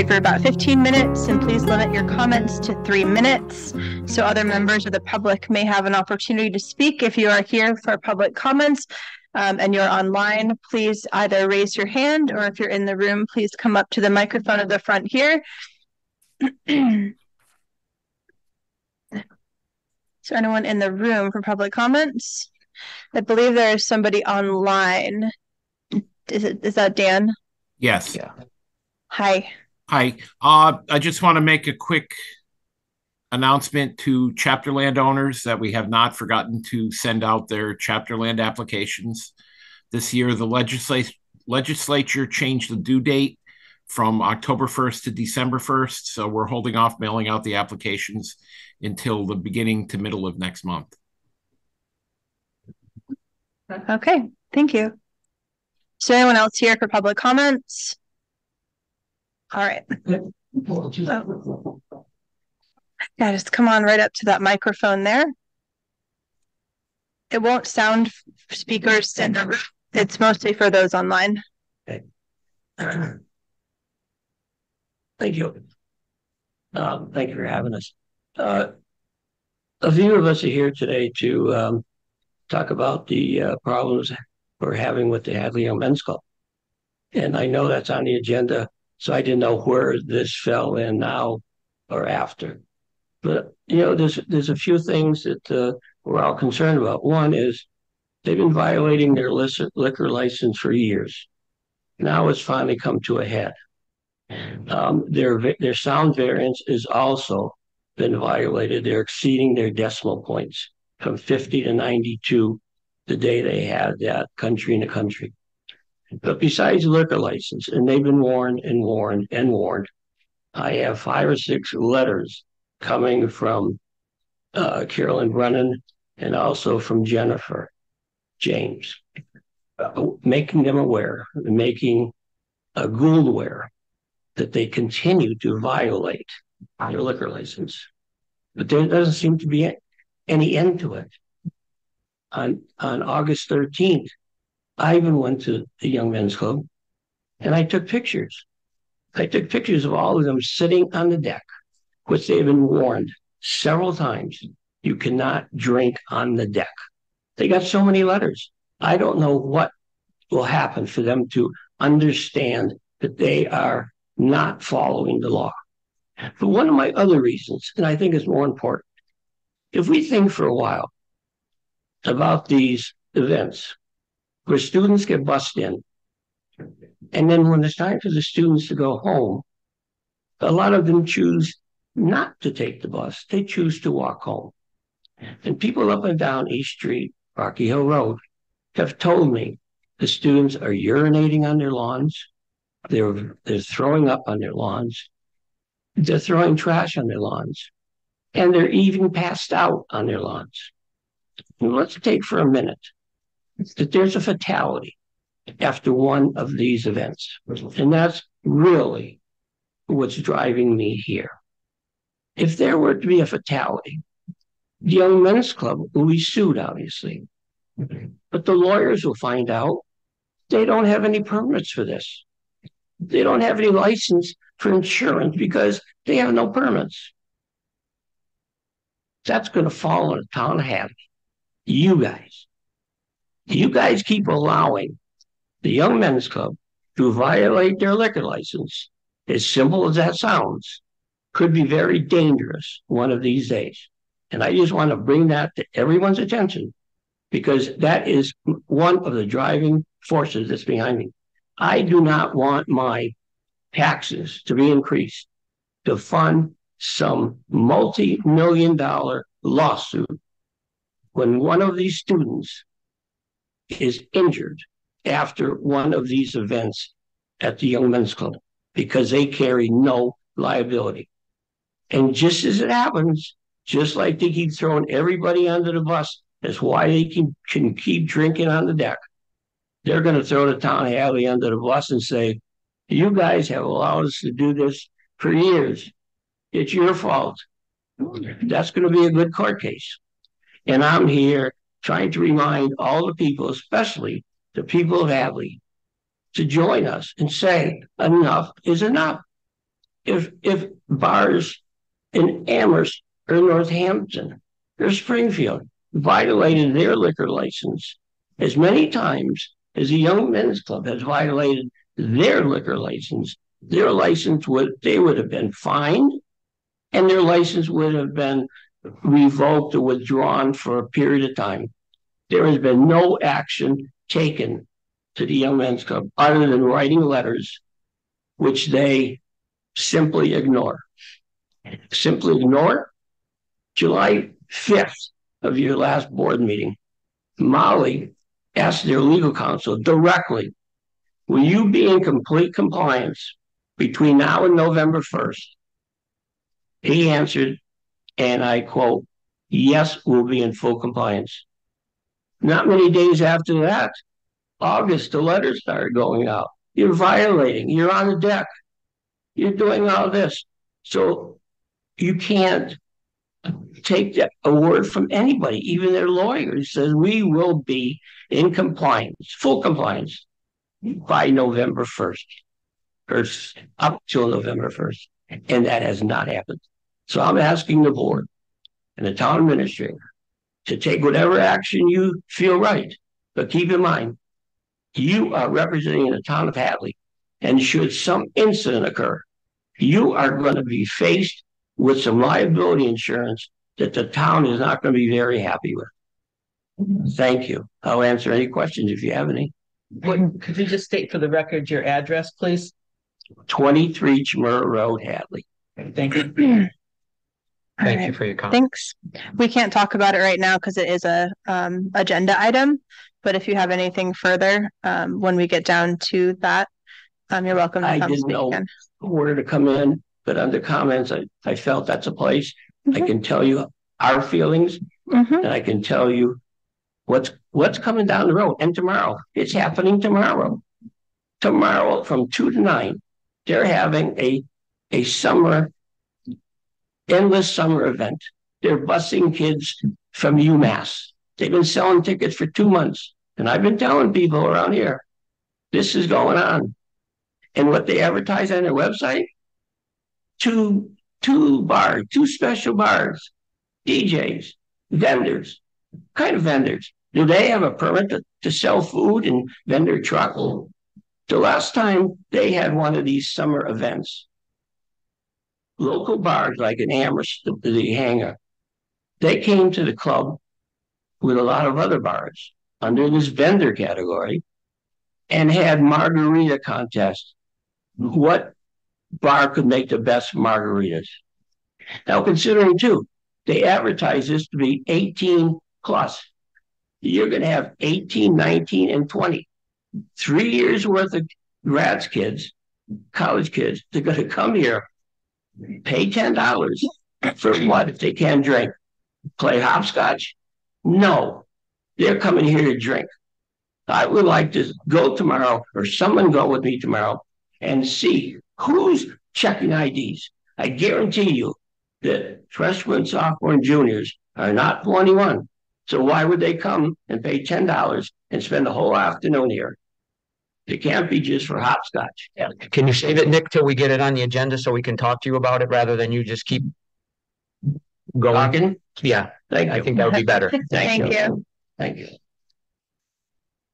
It's period for about 15 minutes, and please limit your comments to three minutes so other members of the public may have an opportunity to speak. If you are here for public comments um, and you're online, please either raise your hand or if you're in the room, please come up to the microphone at the front here. Is there anyone in the room for public comments? I believe there is somebody online. Is it is that Dan? Yes. Yeah. Hi. Hi. Uh, I just want to make a quick announcement to chapter landowners that we have not forgotten to send out their chapter land applications. This year, the legislature legislature changed the due date from October 1st to December 1st. So we're holding off mailing out the applications until the beginning to middle of next month. Okay, thank you. Is there anyone else here for public comments? All right. Yeah, just come on right up to that microphone there. It won't sound speakers in the room. It's mostly for those online. Okay. Thank you. Um, thank you for having us. Uh, a few of us are here today to um, talk about the uh, problems we're having with the Hadley Young Men's Club. And I know that's on the agenda, so I didn't know where this fell in now or after. But you know, there's there's a few things that uh, we're all concerned about. One is they've been violating their liquor license for years. Now it's finally come to a head. Um, their their sound variance is also been violated. They're exceeding their decimal points from 50 to 92 the day they had that country in a country. But besides liquor license, and they've been warned and warned and warned, I have five or six letters coming from uh, Carolyn Brennan and also from Jennifer James, uh, making them aware, making a Gould aware that they continue to violate their liquor license. But there doesn't seem to be any end to it. On, on August 13th, I even went to the Young Men's Club and I took pictures. I took pictures of all of them sitting on the deck, which they've been warned several times you cannot drink on the deck. They got so many letters. I don't know what will happen for them to understand that they are not following the law. But one of my other reasons, and I think is more important, if we think for a while about these events where students get bussed in, and then when it's time for the students to go home, a lot of them choose not to take the bus. They choose to walk home. And people up and down East Street, Rocky Hill Road, have told me the students are urinating on their lawns. They're, they're throwing up on their lawns. They're throwing trash on their lawns. And they're even passed out on their lawns. Let's take for a minute that there's a fatality after one of these events. And that's really what's driving me here. If there were to be a fatality, the Young Men's Club will be sued, obviously. But the lawyers will find out they don't have any permits for this. They don't have any license for insurance because they have no permits. That's going to fall on the town of. You guys. You guys keep allowing the Young Men's Club to violate their liquor license, as simple as that sounds, could be very dangerous one of these days. And I just want to bring that to everyone's attention because that is one of the driving forces that's behind me. I do not want my taxes to be increased to fund some multi million dollar lawsuit when one of these students is injured after one of these events at the Young Men's Club because they carry no liability. And just as it happens, just like they keep throwing everybody under the bus, that's why they can, can keep drinking on the deck they're going to throw the town of under the bus and say, you guys have allowed us to do this for years. It's your fault. That's going to be a good court case. And I'm here trying to remind all the people, especially the people of Hadley, to join us and say enough is enough. if if bars in Amherst or Northampton or Springfield violated their liquor license as many times as the Young Men's Club has violated their liquor license, their license would they would have been fined and their license would have been revoked or withdrawn for a period of time. There has been no action taken to the Young Men's Club other than writing letters, which they simply ignore. Simply ignore. July 5th of your last board meeting, Molly asked their legal counsel directly, will you be in complete compliance between now and November 1st? He answered, and I quote, yes, we'll be in full compliance. Not many days after that, August, the letters started going out. You're violating, you're on the deck, you're doing all this. So you can't take that, a word from anybody, even their lawyer says we will be in compliance, full compliance by November 1st, or up till November 1st. And that has not happened. So I'm asking the board and the town administrator to take whatever action you feel right. But keep in mind, you are representing the town of Hadley. And should some incident occur, you are going to be faced with some liability insurance that the town is not going to be very happy with. Mm-hmm. Thank you. I'll answer any questions if you have any. What, could you just state for the record your address, please? 23 Chmura Road, Hadley. Thank you. All Thank right. you for your comment. Thanks. We can't talk about it right now because it is a um agenda item. But if you have anything further, um, when we get down to that, um, you're welcome to I come didn't speak know again. where to come in, but under comments, I, I felt that's a place. I Mhm. can tell you our feelings Mhm. and I can tell you what's what's coming down the road. And tomorrow, it's happening tomorrow. Tomorrow from two to nine, they're having a a summer endless summer event. They're busing kids from UMass. They've been selling tickets for two months. And I've been telling people around here, this is going on. And what they advertise on their website, two two bars, two special bars, DJs, vendors, kind of vendors. Do they have a permit to, to sell food and vendor truck? The last time they had one of these summer events, local bars like in Amherst, the, the hangar, they came to the club with a lot of other bars under this vendor category and had margarita contests. What bar could make the best margaritas? Now, considering too, they advertise this to be 18 plus. You're going to have 18, 19, and 20. Three years worth of grads kids, college kids, they're going to come here, pay $10 for what if they can't drink? Play hopscotch? No, they're coming here to drink. I would like to go tomorrow, or someone go with me tomorrow, and see who's checking IDs. I guarantee you that freshmen, sophomore, and juniors are not 21. So why would they come and pay $10 and spend the whole afternoon here? It can't be just for hopscotch. Can you save it, Nick, till we get it on the agenda so we can talk to you about it rather than you just keep going? Talking? Yeah, Thank I you. think that would be better. Thank you. Thank you.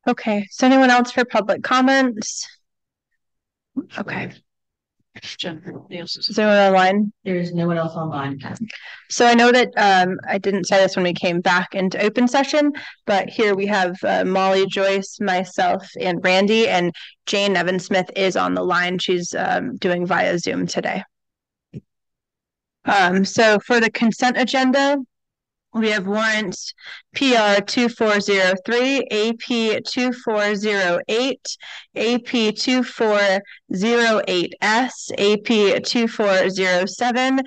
Okay, so anyone else for public comments? Okay, Jennifer Nielsen. is anyone online? There is no one else online. So I know that um I didn't say this when we came back into open session, but here we have uh, Molly Joyce, myself, and Randy, and Jane Nevinsmith is on the line. She's um doing via Zoom today. Um, so for the consent agenda, we have warrants PR two four zero three, AP two four zero eight, AP two four zero eight S, AP two four zero seven,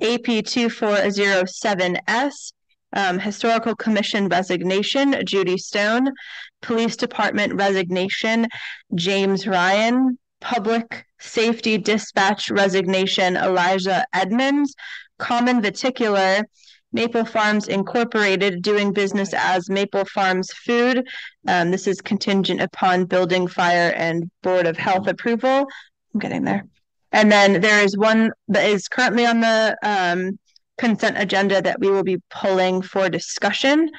AP two four zero seven S, um, Historical Commission resignation, Judy Stone, Police Department resignation, James Ryan, Public Safety Dispatch resignation, Elijah Edmonds, Common Victualler, Maple Farms Incorporated doing business as Maple Farms Food. Um, this is contingent upon building, fire, and Board of Health approval. I'm getting there. And then there is one that is currently on the um, consent agenda that we will be pulling for discussion.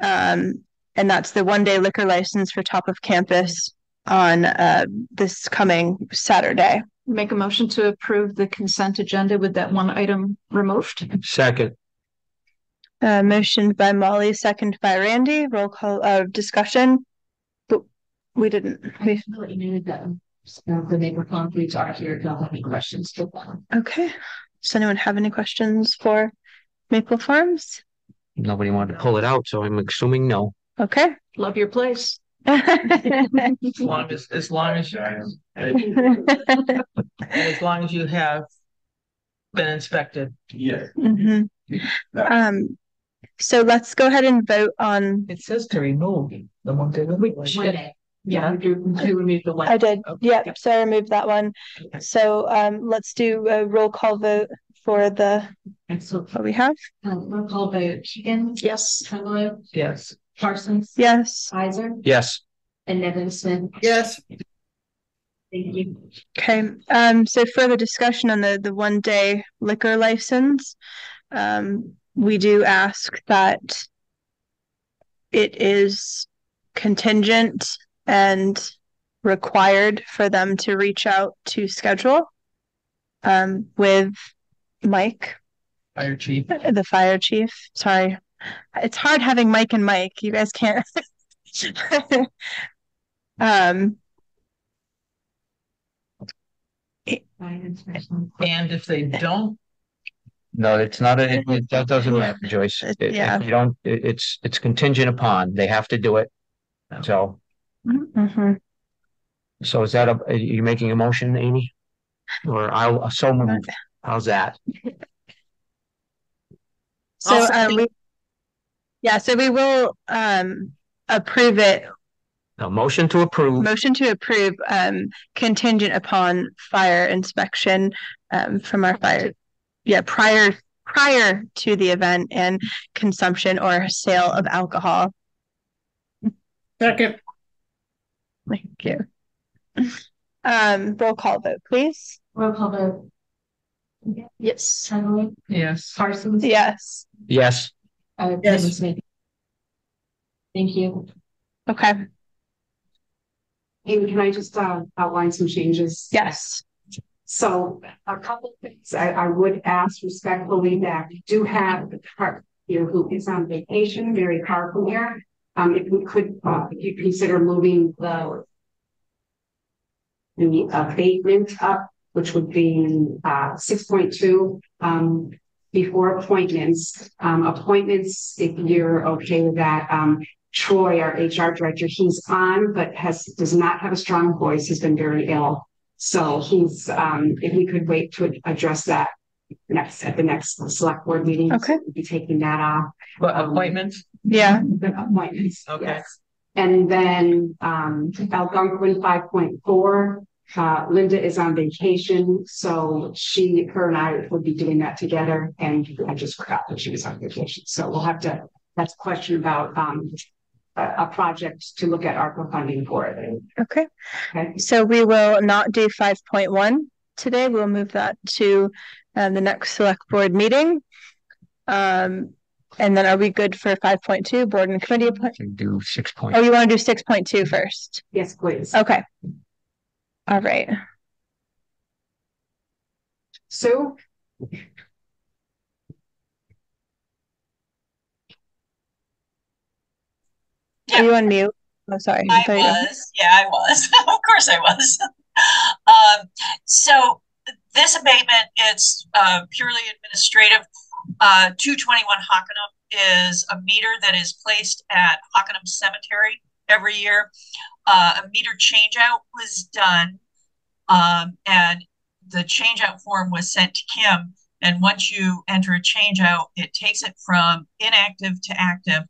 Um, and that's the one day liquor license for top of campus on uh, this coming Saturday. Make a motion to approve the consent agenda with that one item removed. Second, Uh, motioned by Molly, second by Randy. Roll call uh, discussion. But we didn't. We, Let you know that the neighbor concretes are here. Don't have any questions. to them. okay. Does anyone have any questions for Maple Farms? nobody wanted to pull it out, so I'm assuming no. Okay. Love your place. As long as, as long as, as long as you have been inspected. Mhm. Um, so let's go ahead and vote on, It says to remove the one day. One day. Yeah, we do, we do remove the one. I did, Okay. yep, so I removed that one. Okay. So, um, let's do a roll call vote for the, And so, what we have. um, roll call vote, Keegan. Yes. Tremblay, Yes. Parsons. Yes, Izzo Yes, and Nevinsmith. Yes. Thank you. okay, um, so further discussion on the, the one day liquor license. Um, we do ask that it is contingent and required for them to reach out to schedule um, with Mike, Fire chief. the fire chief. Sorry. It's hard having Mike and Mike. You guys can't. um, And if they don't, no, it's not, a- it, it- that doesn't matter, Joyce. It- If- yeah. You don't, it, it's, it's contingent upon, they have to do it. So, mhm. so is that a, are you making a motion, Amy? Or I'll, so move. How's that? So, Also, um, we, yeah, so we will, um, approve it, A motion to approve, motion to approve, um, contingent upon fire inspection, um, from our fire. Yeah, prior, prior to the event and consumption or sale of alcohol. Second. Thank you. Um, roll call vote, please. Roll call vote. Yes. Tremblay, yes. Parsons. Yes, yes, Uh, Yes. Thank you. okay, Amy, can I just uh outline some changes? yes, So a couple things I I would ask respectfully that we do have the clerk here who is on vacation, Carr from here. Um, if we could, uh, if you consider moving the the abatement up, which would be uh six point two, um, before appointments. Um, appointments, if you're okay with that, um, Troy, our HR director, he's on, but has, does not have a strong voice, He's been very ill. So he's, um, if we could wait to address that next, at the next select board meeting. Okay. we'd Be taking that off. But appointments, yeah, The appointments. Okay. yes. And then, um, Algonquin five point four, uh, Linda is on vacation, so she, her and I would be doing that together, and I just forgot that she was on vacation, so we'll have to, that's a question about, um, a, a project to look at ARPA funding for it, okay. okay? So we will not do five point one today. We'll move that to uh, the next select board meeting. Um, and then are we good for five point two, board and committee appoint? do six point. Oh, you want to do six point two first? Yes, please. Okay. All right. Sue? Are you on mute? Oh, sorry. I There was, yeah, I was. of course I was. um, so this abatement, it's uh, purely administrative. Uh, 221 Hockanum is a meter that is placed at Hockanum Cemetery every year. Uh, a meter changeout was done, um, and the changeout form was sent to Kim. And once you enter a changeout, it takes it from inactive to active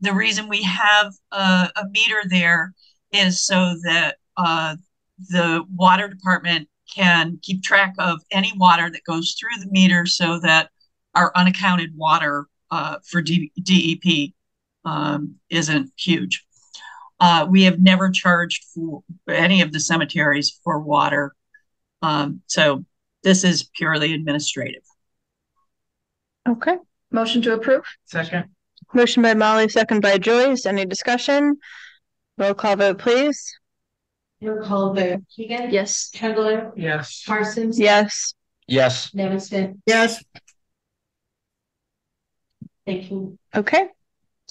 the reason we have a, a meter there is so that uh, the water department can keep track of any water that goes through the meter so that our unaccounted water uh, for D- DEP um, isn't huge. Uh, we have never charged for any of the cemeteries for water. Um, so this is purely administrative. Okay, motion to approve. Second. Motion by Molly, second by Joyce. Any discussion? Roll call vote, please. Roll call vote. Keegan. Yes. Chandler. Yes. Parsons. Yes. Yes, Nevinsmith. Yes. Thank you. Okay.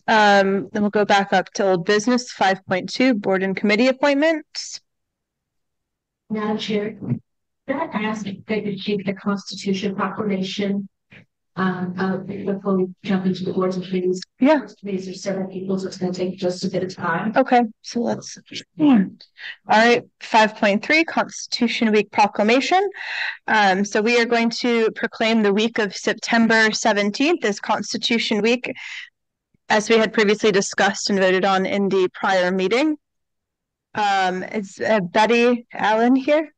Um, then we'll go back up to old business, five point two, board and committee appointments. Madam Chair, can I ask that you keep the Constitution Proclamation? Um, uh, before we jump into the boards and committees. Yeah. Committees are several people, so it's gonna take just a bit of time. Okay, so let's. All right, five point three, Constitution Week proclamation. Um, so we are going to proclaim the week of September seventeenth as Constitution Week. As we had previously discussed and voted on in the prior meeting. Um, is uh, Betty Allen here?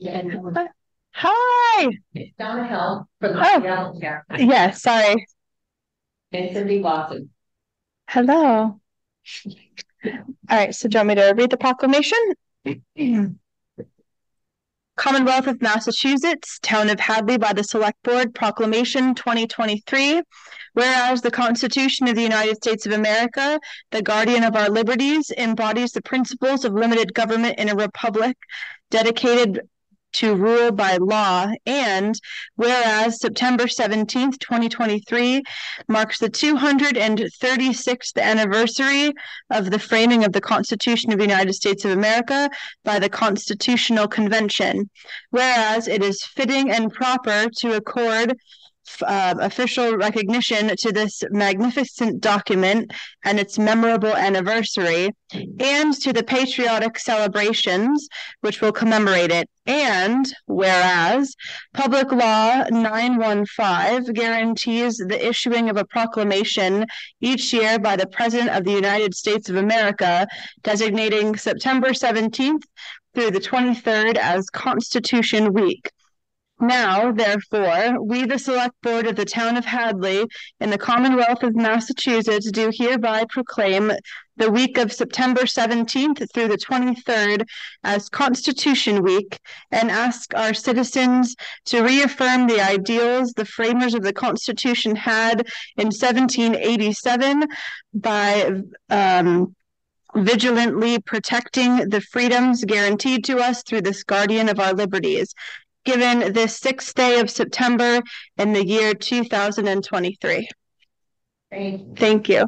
Yeah, and Hi, Donna Hill from the Oh. Seattle here, yeah, sorry, and Cindy Watson. hello. All right, so do you want me to read the proclamation? Commonwealth of Massachusetts, Town of Hadley by the Select Board Proclamation twenty twenty-three. Whereas the Constitution of the United States of America, the guardian of our liberties, embodies the principles of limited government in a republic dedicated to rule by law, and whereas September seventeenth, twenty twenty-three marks the two hundred and thirty-sixth anniversary of the framing of the Constitution of the United States of America by the Constitutional Convention. Whereas it is fitting and proper to accord uh, official recognition to this magnificent document and its memorable anniversary, and to the patriotic celebrations which will commemorate it. And whereas Public Law 915 guarantees the issuing of a proclamation each year by the President of the United States of America designating September 17th through the 23rd as Constitution Week. Now, therefore, we, the Select Board of the Town of Hadley in the Commonwealth of Massachusetts, do hereby proclaim the week of September 17th through the 23rd as Constitution Week and ask our citizens to reaffirm the ideals the framers of the Constitution had in 1787 by um, vigilantly protecting the freedoms guaranteed to us through this guardian of our liberties, given this sixth day of September in the year 2023. Great. Thank you.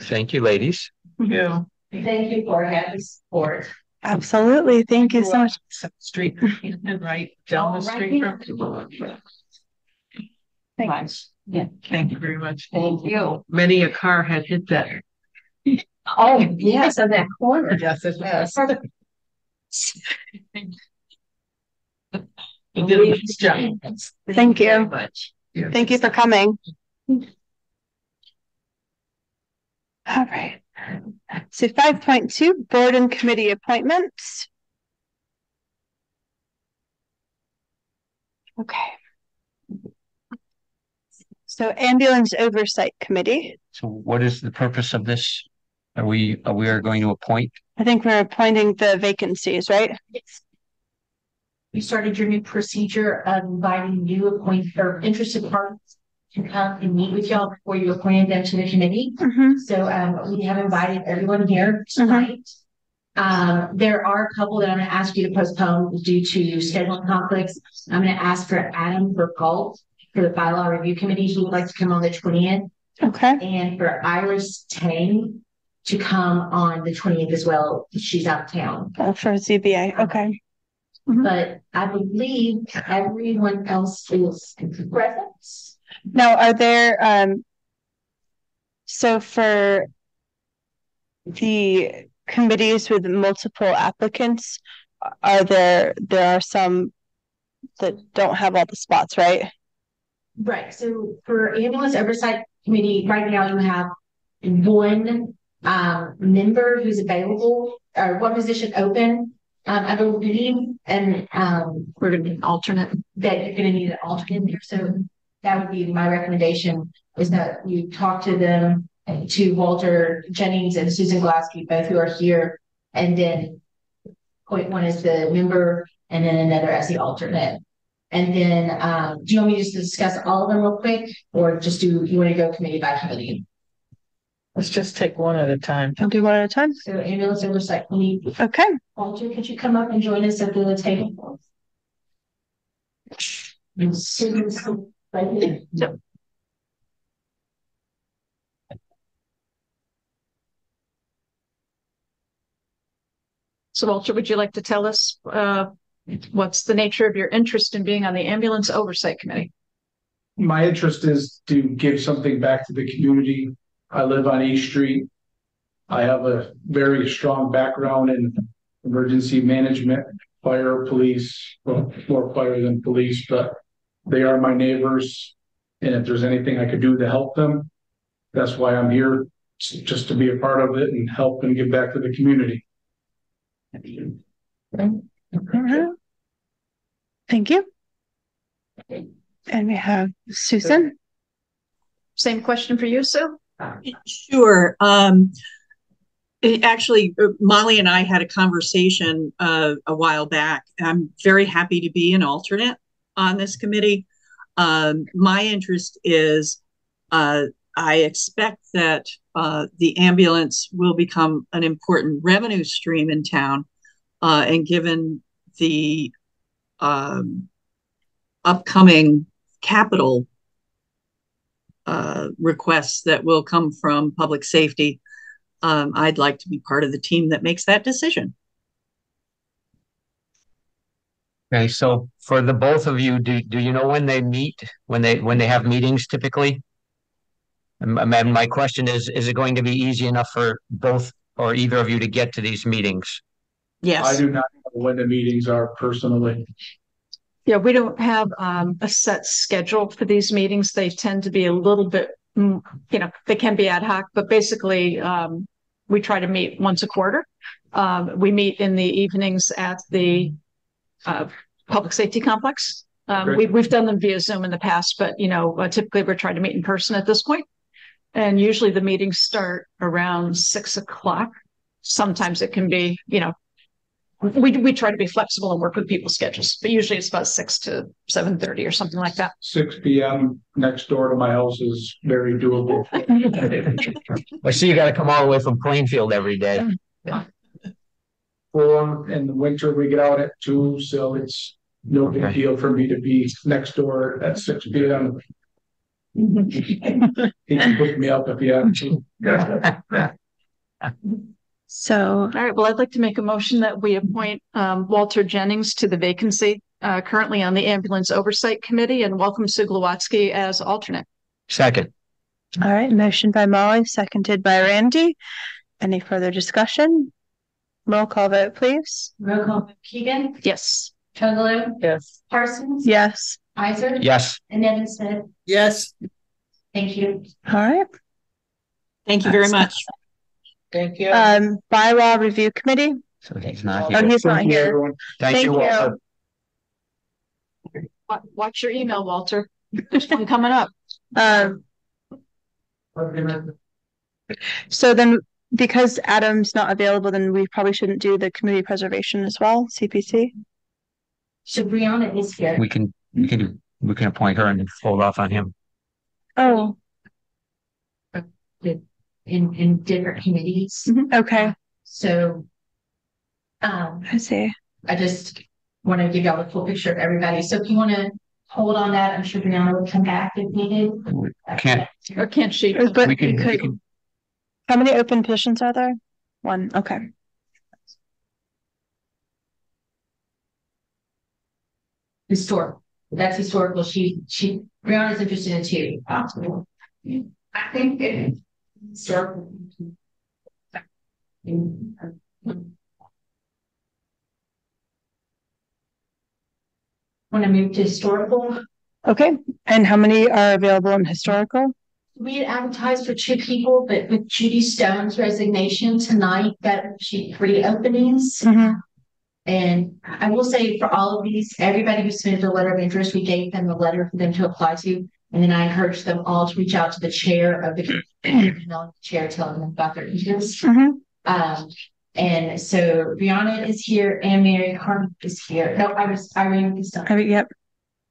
thank you, ladies. Yeah. Thank you for having support. Absolutely. Thank you so much. Street and right down the street from. Thanks. Yeah. Thank you very much. Thank you. Many a car had hit that. Oh, yes, on that corner. Yes, it has. You did a nice job. Thank you. very Much. Yeah. Thank you for coming. All right. So five point two, board and committee appointments. Okay. So ambulance oversight committee, So what is the purpose of this? Are we, are we are going to appoint? I think we're appointing the vacancies, right? You started your new procedure of inviting new appointed or interested parties to come and meet with y'all before you appoint them to the committee. Mhm. So um, we have invited everyone here tonight. Um, there are a couple that I'm gonna ask you to postpone due to scheduling conflicts. I'm gonna ask for Adam Burkholz for the bylaw review committee. He would like to come on the twentieth. Okay, And for Iris Tang to come on the twentieth as well. She's out of town. Uh, for ZBA, okay. But I believe everyone else is present. Now, are there, um, so for the committees with multiple applicants, are there, there are some that don't have all the spots, right? Right, so for ambulance oversight committee, right now you have one um member who's available or one position open. Um, I believe, and um, We're gonna need an alternate. that you're gonna need an alternate here, so that would be my recommendation is that you talk to them to Walter Jennings and Susan Glasgow, both who are here, and then point one is the member and then another as the alternate. And then, um, do you want me just to discuss all of them real quick, or just do, you want to go committee by committee? Let's just take one at a time. I'll do one at a time. So ambulance oversight committee, Okay. Walter, could you come up and join us at the table? And Susan's right here. So Walter, would you like to tell us, uh, what's the nature of your interest in being on the ambulance oversight committee? My interest is to give something back to the community. I live on East Street. I have a very strong background in emergency management, fire, police, well, more fire than police, but they are my neighbors. And if there's anything I could do to help them, that's why I'm here, just to be a part of it and help and give back to the community. Alright. Thank you. And we have Susan. Same question for you, Sue? Sure. Um, actually, uh, Molly and I had a conversation uh, a while back. I'm very happy to be an alternate on this committee. Um, my interest is uh, I expect that uh, the ambulance will become an important revenue stream in town. Uh, and given the um, upcoming capital uh, requests that will come from public safety, um, I'd like to be part of the team that makes that decision. Okay, so for the both of you, do, do you know when they meet, when they, when they have meetings typically? And and my question is, is it going to be easy enough for both or either of you to get to these meetings? Yes. I do not know when the meetings are personally. Yeah, we don't have, um, a set schedule for these meetings. They tend to be a little bit, mm, you know, they can be ad hoc, but basically, um, we try to meet once a quarter. Um, we meet in the evenings at the, uh, public safety complex. Um, we, we've done them via Zoom in the past, but you know, uh, typically we're trying to meet in person at this point. And usually the meetings start around six o'clock. Sometimes it can be, you know, we, we try to be flexible and work with people's schedules, but usually it's about six to seven thirty or something like that. Six P M next door to my house is very doable. I see you gotta come all the way from Plainfield every day. Four in the winter, we get out at two, so it's no big Okay. deal for me to be next door at six P M. He can pick me up if he has to. So All right, well, I'd like to make a motion that we appoint um, Walter Jennings to the vacancy uh, currently on the Ambulance Oversight Committee and welcome Sue Glowatsky as alternate. Second, All right, motion by Molly, seconded by Randy. Any further discussion? Roll call vote, please. Roll call, vote. Keegan, Yes. Chunglo, Yes. Parsons. Yes. Izzo. yes, And Nevinsmith, Yes. thank you. All right. Thank you very much. Thank you. Um, bylaw review committee. so he's not here. Oh, he's not Thank you, here. everyone. Thank thank you, you. Walter. Wa- Watch your email, Walter. There's one coming up. Um, so then because Adam's not available, then we probably shouldn't do the community preservation as well, CPC. So Brianna is here. We can, we can, we can appoint her and hold off on him. Oh, in, in different committees, okay, so. Um, I see. I just want to give y'all the full picture of everybody, so if you want to hold on that, I'm sure Brianna will come back if needed. Can't, Or can't she? But we can, we could, can, how many open positions are there? One, okay. Historical, that's historical, she, she, Brianna's interested in two. Um, I think it. Historical. Want to move to historical? Okay, and how many are available in historical? We had advertised for two people, but with Judy Stone's resignation tonight, that she three openings. Mhm. And I will say for all of these, everybody who submitted a letter of interest, we gave them a letter for them to apply to. And then I encouraged them all to reach out to the chair of the, email the chair telling them about their interest. Mhm. Um, and so Brianna is here and Mary Carmen is here. No, I was, Irene is done. I mean, yep,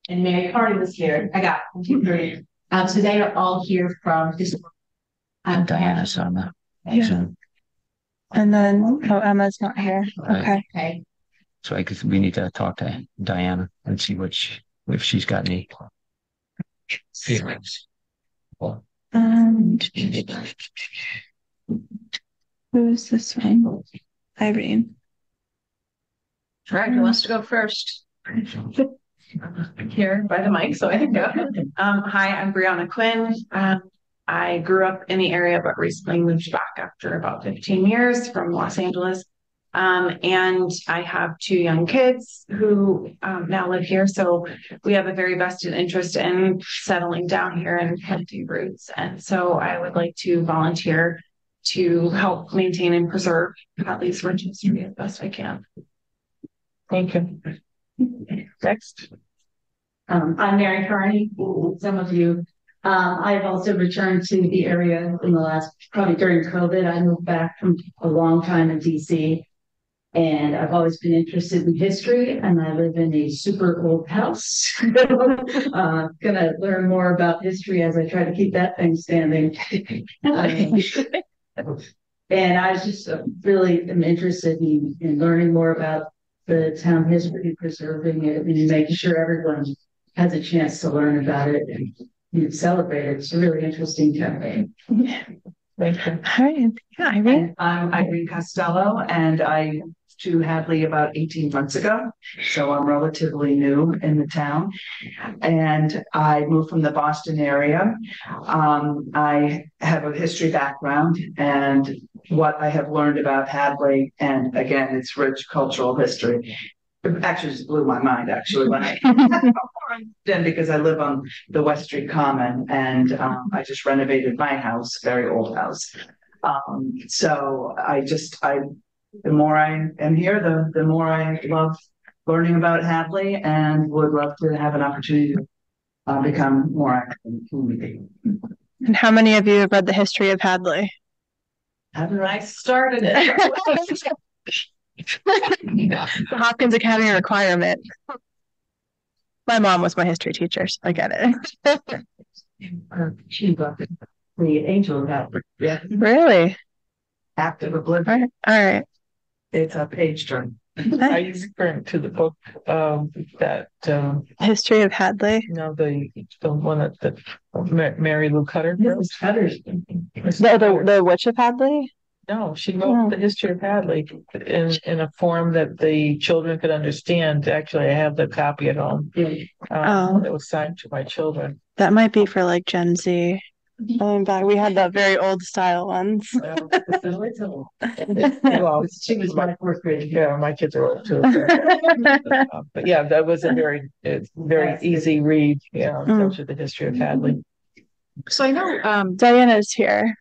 and Mary Carney was here. I got one, two, three. Um, so they are all here from this. Um, Diana's on that. Yeah. And then, oh, Emma's not here. Okay. Okay. So I guess we need to talk to Diana and see which, if she's got any feelings. Well, Um, who's this one? Irene. Right, who wants to go first? here by the mic, so I can go. Um, hi, I'm Brianna Quinn. Um, I grew up in the area, but recently moved back after about 15 years from Los Angeles. Um, and I have two young kids who um, now live here. So we have a very vested interest in settling down here and planting roots. And so I would like to volunteer to help maintain and preserve Hadley's rich history as best I can. Thank you. Next. Um, I'm Mary Carney, some of you. Um, I've also returned to the area in the last, probably during COVID. I moved back from a long time in DC. And I've always been interested in history and I live in a super old house. uh, gonna learn more about history as I try to keep that thing standing. Um, and I was just uh, really am interested in, in learning more about the town history, preserving it, and making sure everyone has a chance to learn about it and you know, celebrate it. It's a really interesting campaign. Thank you. All right. Yeah, Irene. I'm Irene Costello and I moved to Hadley about eighteen months ago. So I'm relatively new in the town. And I moved from the Boston area. Um, I have a history background and what I have learned about Hadley and again, its rich cultural history. It actually just blew my mind actually when I then because I live on the West Street Common and um, I just renovated my house, very old house. Um, so I just, I, the more I am here, the, the more I love learning about Hadley and would love to have an opportunity to uh, become more active in the community. And how many of you have read the history of Hadley? Haven't I started it. The Hopkins Academy requirement. My mom was my history teacher, so I get it. She got the, angel of Hadley. Yeah, Really? active All oblivion. right. All right. It's a page turn. Are you referring to the book, um, that, um, History of Hadley. you know, the, the one that, that Ma- Mary Lou Cutter? Mrs. Cutter's. The, the, the Witch of Hadley? No, she wrote the history of Hadley in, in a form that the children could understand. Actually, I have the copy at home. Um, Oh. it was signed to my children. That might be for like Gen Z. Going back, we had the very old style ones. Well, She was my fourth grade. yeah, my kids are old too. uh, But yeah, that was a very, it's very easy read, you know, in Mm. terms of the history of Hadley. So I know, um, Diana's here.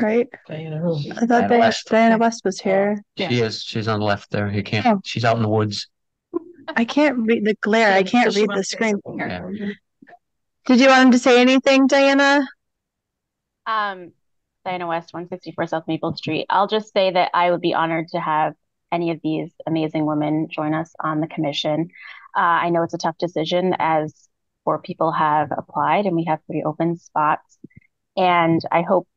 Right? Diana who? I thought Diana Diana, West. Diana West was here. She is, she's on the left there. You Oh. can't, she's out in the woods. I can't read the glare. I can't read the to say screen. Yeah. Did you want him to say anything, Diana? Um, Diana West, 164 South Maple Street. I'll just say that I would be honored to have any of these amazing women join us on the commission. Uh, I know it's a tough decision as four people have applied and we have three open spots. And I hope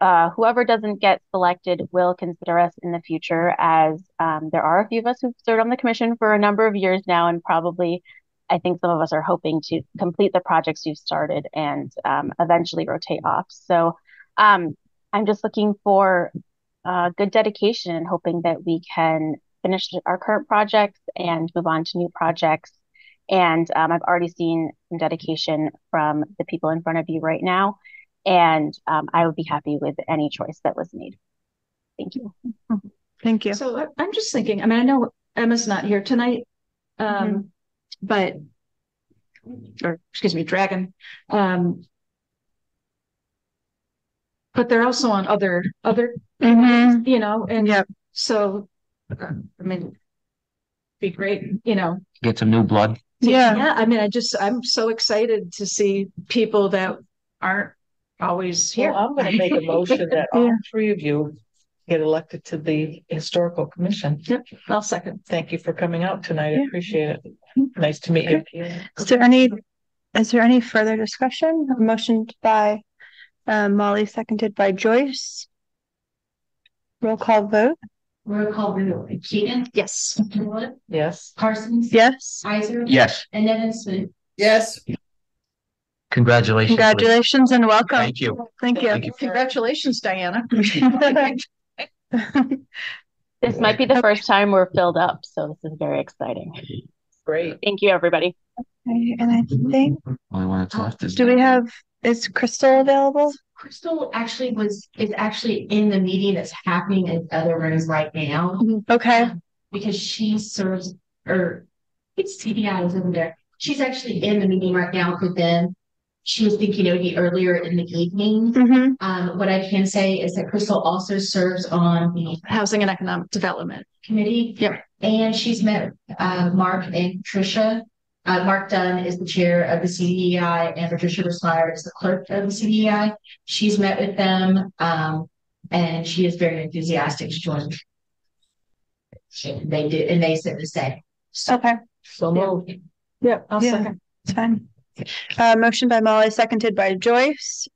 uh, whoever doesn't get selected will consider us in the future as um, there are a few of us who've served on the commission for a number of years now and probably I think some of us are hoping to complete the projects you've started and um, eventually rotate off. So um, I'm just looking for uh, good dedication and hoping that we can finish our current projects and move on to new projects. And um, I've already seen some dedication from the people in front of you right now. And um, I would be happy with any choice that was made. Thank you. Thank you. so I- I'm just thinking, I mean, I know Emma's not here tonight. Um, but, or excuse me, Dragon, um. But they're also on other, other, Mm-hmm. you know, and yeah. so, I mean. Be great, you know, Get some new blood. Yeah. yeah, I mean, I just, I'm so excited to see people that aren't always here. Well, I'm gonna make a motion that all three of you get elected to the historical commission. Yep, I'll second. Thank you for coming out tonight. I appreciate it. Nice to meet you. Is there any, is there any further discussion? Motioned by um, Molly, seconded by Joyce. Roll call vote. Roll call vote. Keegan. Yes. Miller, Yes. Parsons. Yes. Izzo. Yes, And Nevinsmith. Yes. congratulations. Lee. Congratulations and welcome. Thank you. Thank you. Thank you. Congratulations, Diana. This might be the first time we're filled up, so this is very exciting. Great. Thank you, everybody. Okay, And I think, Only one that's left is. do we have, is Crystal available? Crystal actually was, is actually in the meeting that's happening in other rooms right now. Mm-hmm. Okay, um, Because she serves, or it's CDEI is over there. She's actually in the meeting right now with them. She was thinking it would be earlier in the evening. hmm Um, what I can say is that Crystal also serves on the Housing and Economic Development. committee. Yep. And she's met, uh, Mark and Patricia. Uh, Mark Dunn is the chair of the CDEI and Patricia Resmeyer is the clerk of the CDEI. She's met with them, um, and she is very enthusiastic to join. They did, and they said the same. okay. So moved. Yep, I'll Yeah. second. It's fine. Uh, motion by Molly, seconded by Joyce.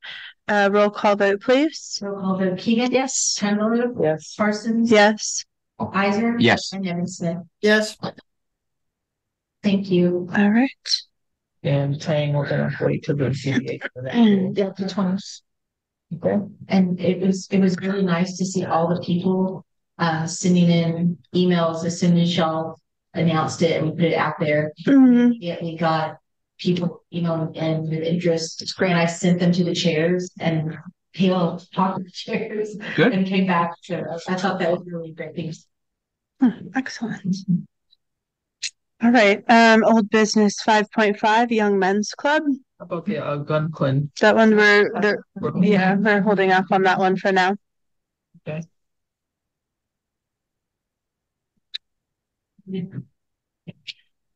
Uh, roll call vote, please. Roll call vote, Keegan. Yes. Tremblay. Yes. Parsons. Yes. Izzo. Yes. And Nevinsmith. Yes. Thank you. All right. And Tang, we're gonna wait till the CBA for that. Yeah, the twenties. Okay. And it was, it was really nice to see all the people uh sending in emails as soon as y'all announced it and we put it out there. Mhm. Yeah, we got people emailing in with interest. It's great. I sent them to the chairs and they all talked to the chairs. Good. And came back to us. I thought that was really great things. Hmm, Excellent. All right, um, old business five point five, Young Men's Club. How About the Algonquin. That one we're, they're, yeah, we're holding off on that one for now. Okay.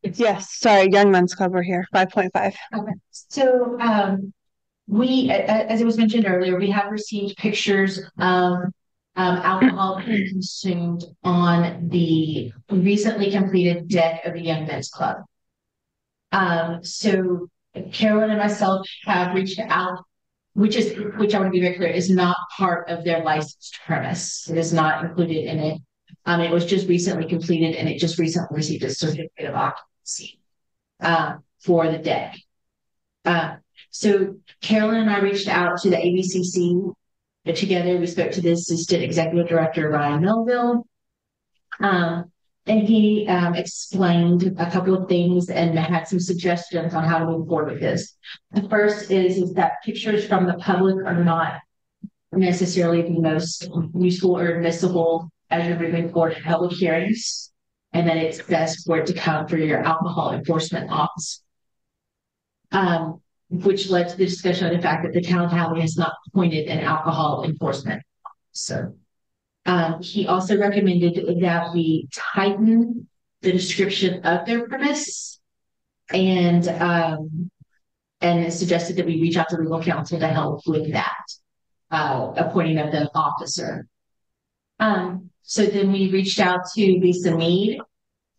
Yes, sorry, Young Men's Club, we're here, five point five. Okay, so, um, we, as it was mentioned earlier, we have received pictures of um, alcohol being consumed on the recently completed deck of the Young Men's Club. Um, so Carolyn and myself have reached out, which is, which I want to be very clear, is not part of their licensed premise. It is not included in it. Um, it was just recently completed and it just recently received a certificate of occupancy uh, for the deck. Uh, so Carolyn and I reached out to the ABCC. Together we spoke to the Assistant Executive Director, Ryan Melville. Um, and he um, explained a couple of things and had some suggestions on how to move forward with this. The first is, is that pictures from the public are not necessarily the most useful or admissible as you're moving forward in public hearings. And then it's best for it to come through your alcohol enforcement office. Um, which led to the discussion of the fact that the town of Hadley has not appointed an alcohol enforcement officer. Um, he also recommended that we tighten the description of their premise and, um, and suggested that we reach out to legal counsel to help with that, uh, appointing of the officer. Um, so then we reached out to Lisa Mead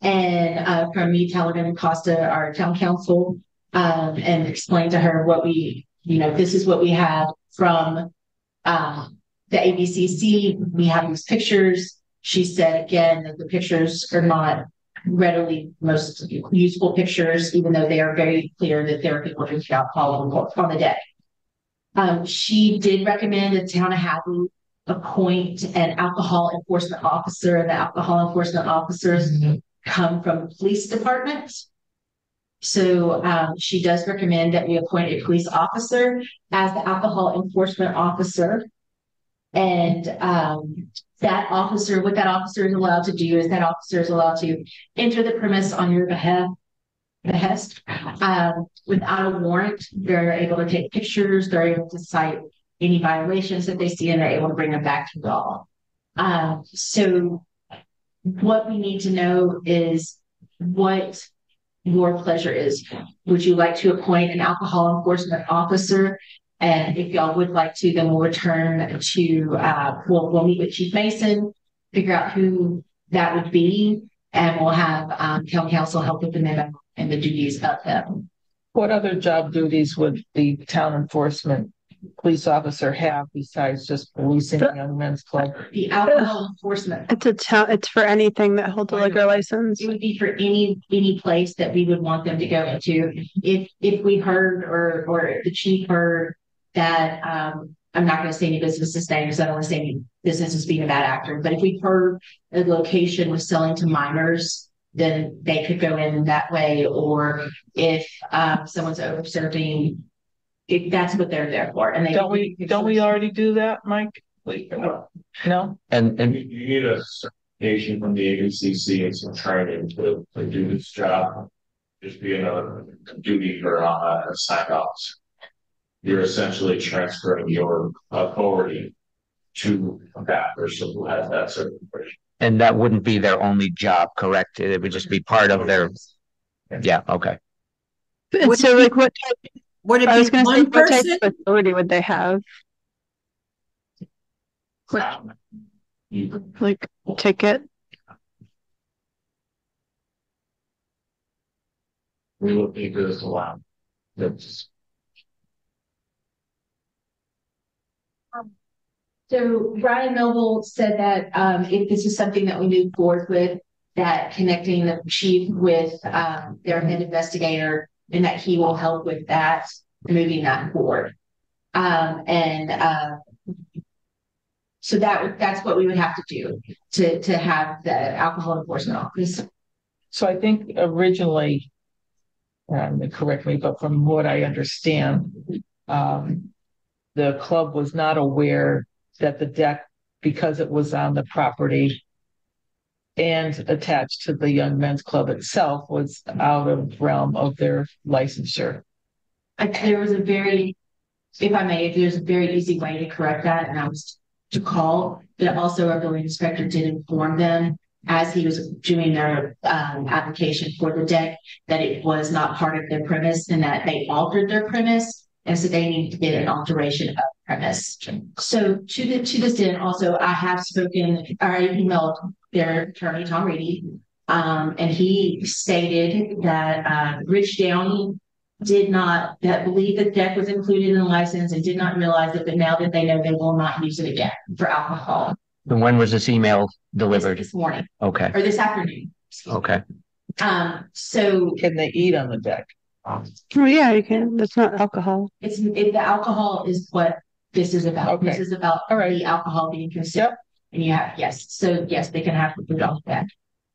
and, uh, from Mead, and Costa, our town counsel, um, and explained to her what we, you know, this is what we have from, um, the ABCC. We have these pictures. She said again that the pictures are not readily most useful pictures, even though they are very clear that there are people drinking alcohol on the deck. Um, she did recommend the town of Hadley appoint an alcohol enforcement officer, and the alcohol enforcement officers come from the police department. So um, she does recommend that we appoint a police officer as the alcohol enforcement officer. And um, that officer, what that officer is allowed to do is that officer is allowed to enter the premise on your behalf Behest um, without a warrant, they're able to take pictures, they're able to cite any violations that they see, and they're able to bring them back to law. Um, so what we need to know is what your pleasure is. Would you like to appoint an alcohol enforcement officer And if y'all would like to, then we'll return to, uh, we'll, we'll meet with Chief Mason, figure out who that would be, and we'll have, um, town counsel help with the memo and the duties of them. What other job duties would the town enforcement police officer have besides just policing the young men's club? The alcohol enforcement. It's a town, it's for anything that holds a liquor license. It would be for any, any place that we would want them to go into. If, if we heard or, or the chief heard that, um, I'm not gonna say any businesses name, because I don't wanna say any businesses being a bad actor, but if we heard a location was selling to minors, then they could go in that way, or if, um, someone's over serving, if that's what they're there for, and they. Don't we, don't we already do that, Mike? No? And, and You you need a certification from the ABCC and some training to, to do this job. Just be another duty for, uh, assigned officer. You're essentially transferring your authority to that person who has that certification. and that wouldn't be their only job, correct? It would just be part of their, yeah, okay. And so like what type, Would it I was be gonna say, one what type of authority would they have? Like ticket? We look into this a lot. That's. So Brian Noble said that um if this is something that we move forward with, that connecting the chief with um their head investigator and that he will help with that, moving that forward. Um and uh so that that's what we would have to do to to have the alcohol enforcement office. So I think originally, um, correct me, but from what I understand, um, the club was not aware that the deck, because it was on the property and attached to the young men's club itself, was out of realm of their licensure. I, there was a very, if I may, there's a very easy way to correct that, and I was to call, but also our building inspector did inform them as he was doing their um application for the deck, that it was not part of their premise and that they altered their premise. And so they need to get an alteration of premise. So to the, to this end, also, I have spoken, I emailed their attorney, Tom Reedy. Um, and he stated that uh Rich Downey did not, that believed the deck was included in the license and did not realize it, but now that they know they will not use it again for alcohol And when was this email delivered? this morning Okay, or this afternoon. okay. Um, so Can they eat on the deck? Oh, yeah, you can, that's not alcohol. it's, it, the alcohol is what this is about. This is about All right. the alcohol being consumed. Yep. And you have, yes, so yes, they can have food off that.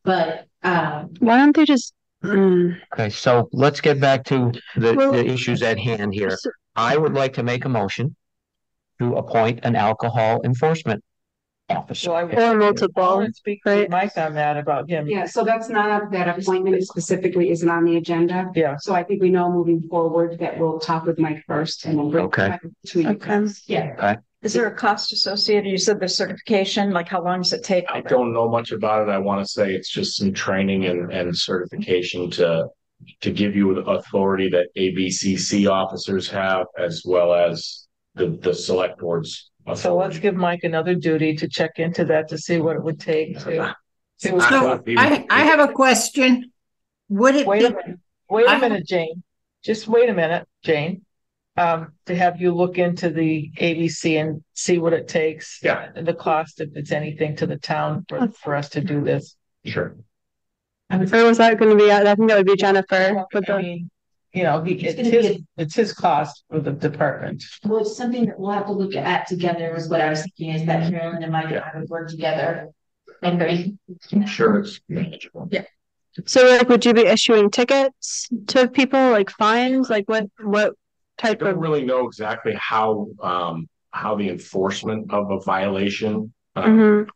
But, um, Why don't they just? mm, Okay, so let's get back to the, Well- the issues at hand here. so- I would like to make a motion to appoint an alcohol enforcement officer. So I would- Or multiple, I would Speak to right? Mike on that about him. Yeah, so that's not, that appointment specifically isn't on the agenda. Yeah. So I think we know moving forward that we'll talk with Mike first and then bring. Okay. Mike to you. Okay. yeah, Is there a cost associated? You said the certification, like how long does it take? I don't know much about it. I want to say it's just some training and, and certification to, to give you the authority that ABCC officers have as well as the, the select boards. So let's give Mike another duty to check into that to see what it would take to. to- So I, I have a question. Would it Wait a be, minute, wait a I- minute, Jane. Just wait a minute, Jane. Um, to have you look into the ABC and see what it takes. Yeah. and The cost, if it's anything to the town for, for us to do this. Sure. Or was that gonna be, I think that would be Jennifer with I the, mean, you know, he, It's it's gonna be his, it's his cost for the department. well, it's something that we'll have to look at together is what I was thinking is that Carolyn and Mike and I would work together. And bring I'm sure it's manageable. Yeah. So like, would you be issuing tickets to people, like fines, like what, what type? I don't of? really know exactly how, um, how the enforcement of a violation. uh, Mhm.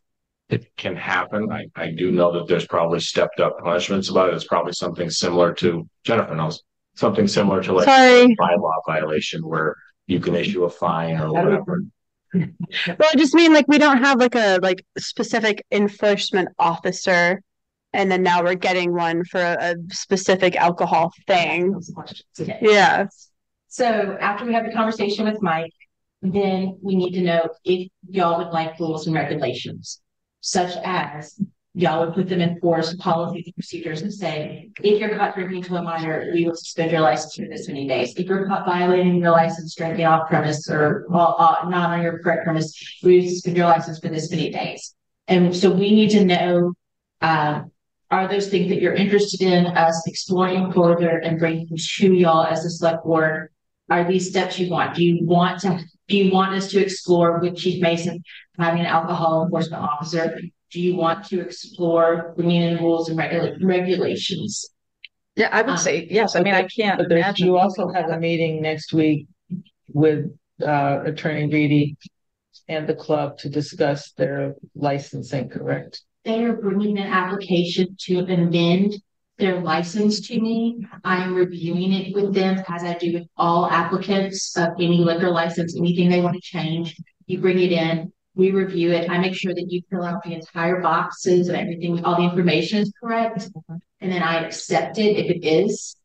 It can happen. I, I do know that there's probably stepped up punishments about it. It's probably something similar to, Jennifer knows, something similar to like. Sorry. Bylaw violation where you can issue a fine or whatever. Well, I just mean like, we don't have like a, like specific enforcement officer. And then now we're getting one for a, a specific alcohol thing. those questions today. Yeah. So after we have the conversation with Mike, then we need to know if y'all would like rules and regulations. Such as y'all would put them in force policies and procedures and say, if you're caught drinking to a minor, we will suspend your license for this many days. If you're caught violating your license drinking off premise or well, uh, not on your correct premise, we suspend your license for this many days. And so we need to know, uh, are those things that you're interested in us exploring further and bringing to y'all as a select board? Are these steps you want? Do you want to, do you want us to explore with Chief Mason having an alcohol enforcement officer? Do you want to explore bringing in rules and regula- regulations? Yeah, I would say, yes. I mean, I can't But there's, imagine. you also have a meeting next week with uh Attorney Reedy and the club to discuss their licensing, correct? They are bringing an application to amend their license to me. I am reviewing it with them as I do with all applicants of any liquor license, anything they want to change. You bring it in, we review it. I make sure that you fill out the entire boxes and everything, all the information is correct. Mm-hmm. And then I accept it if it is.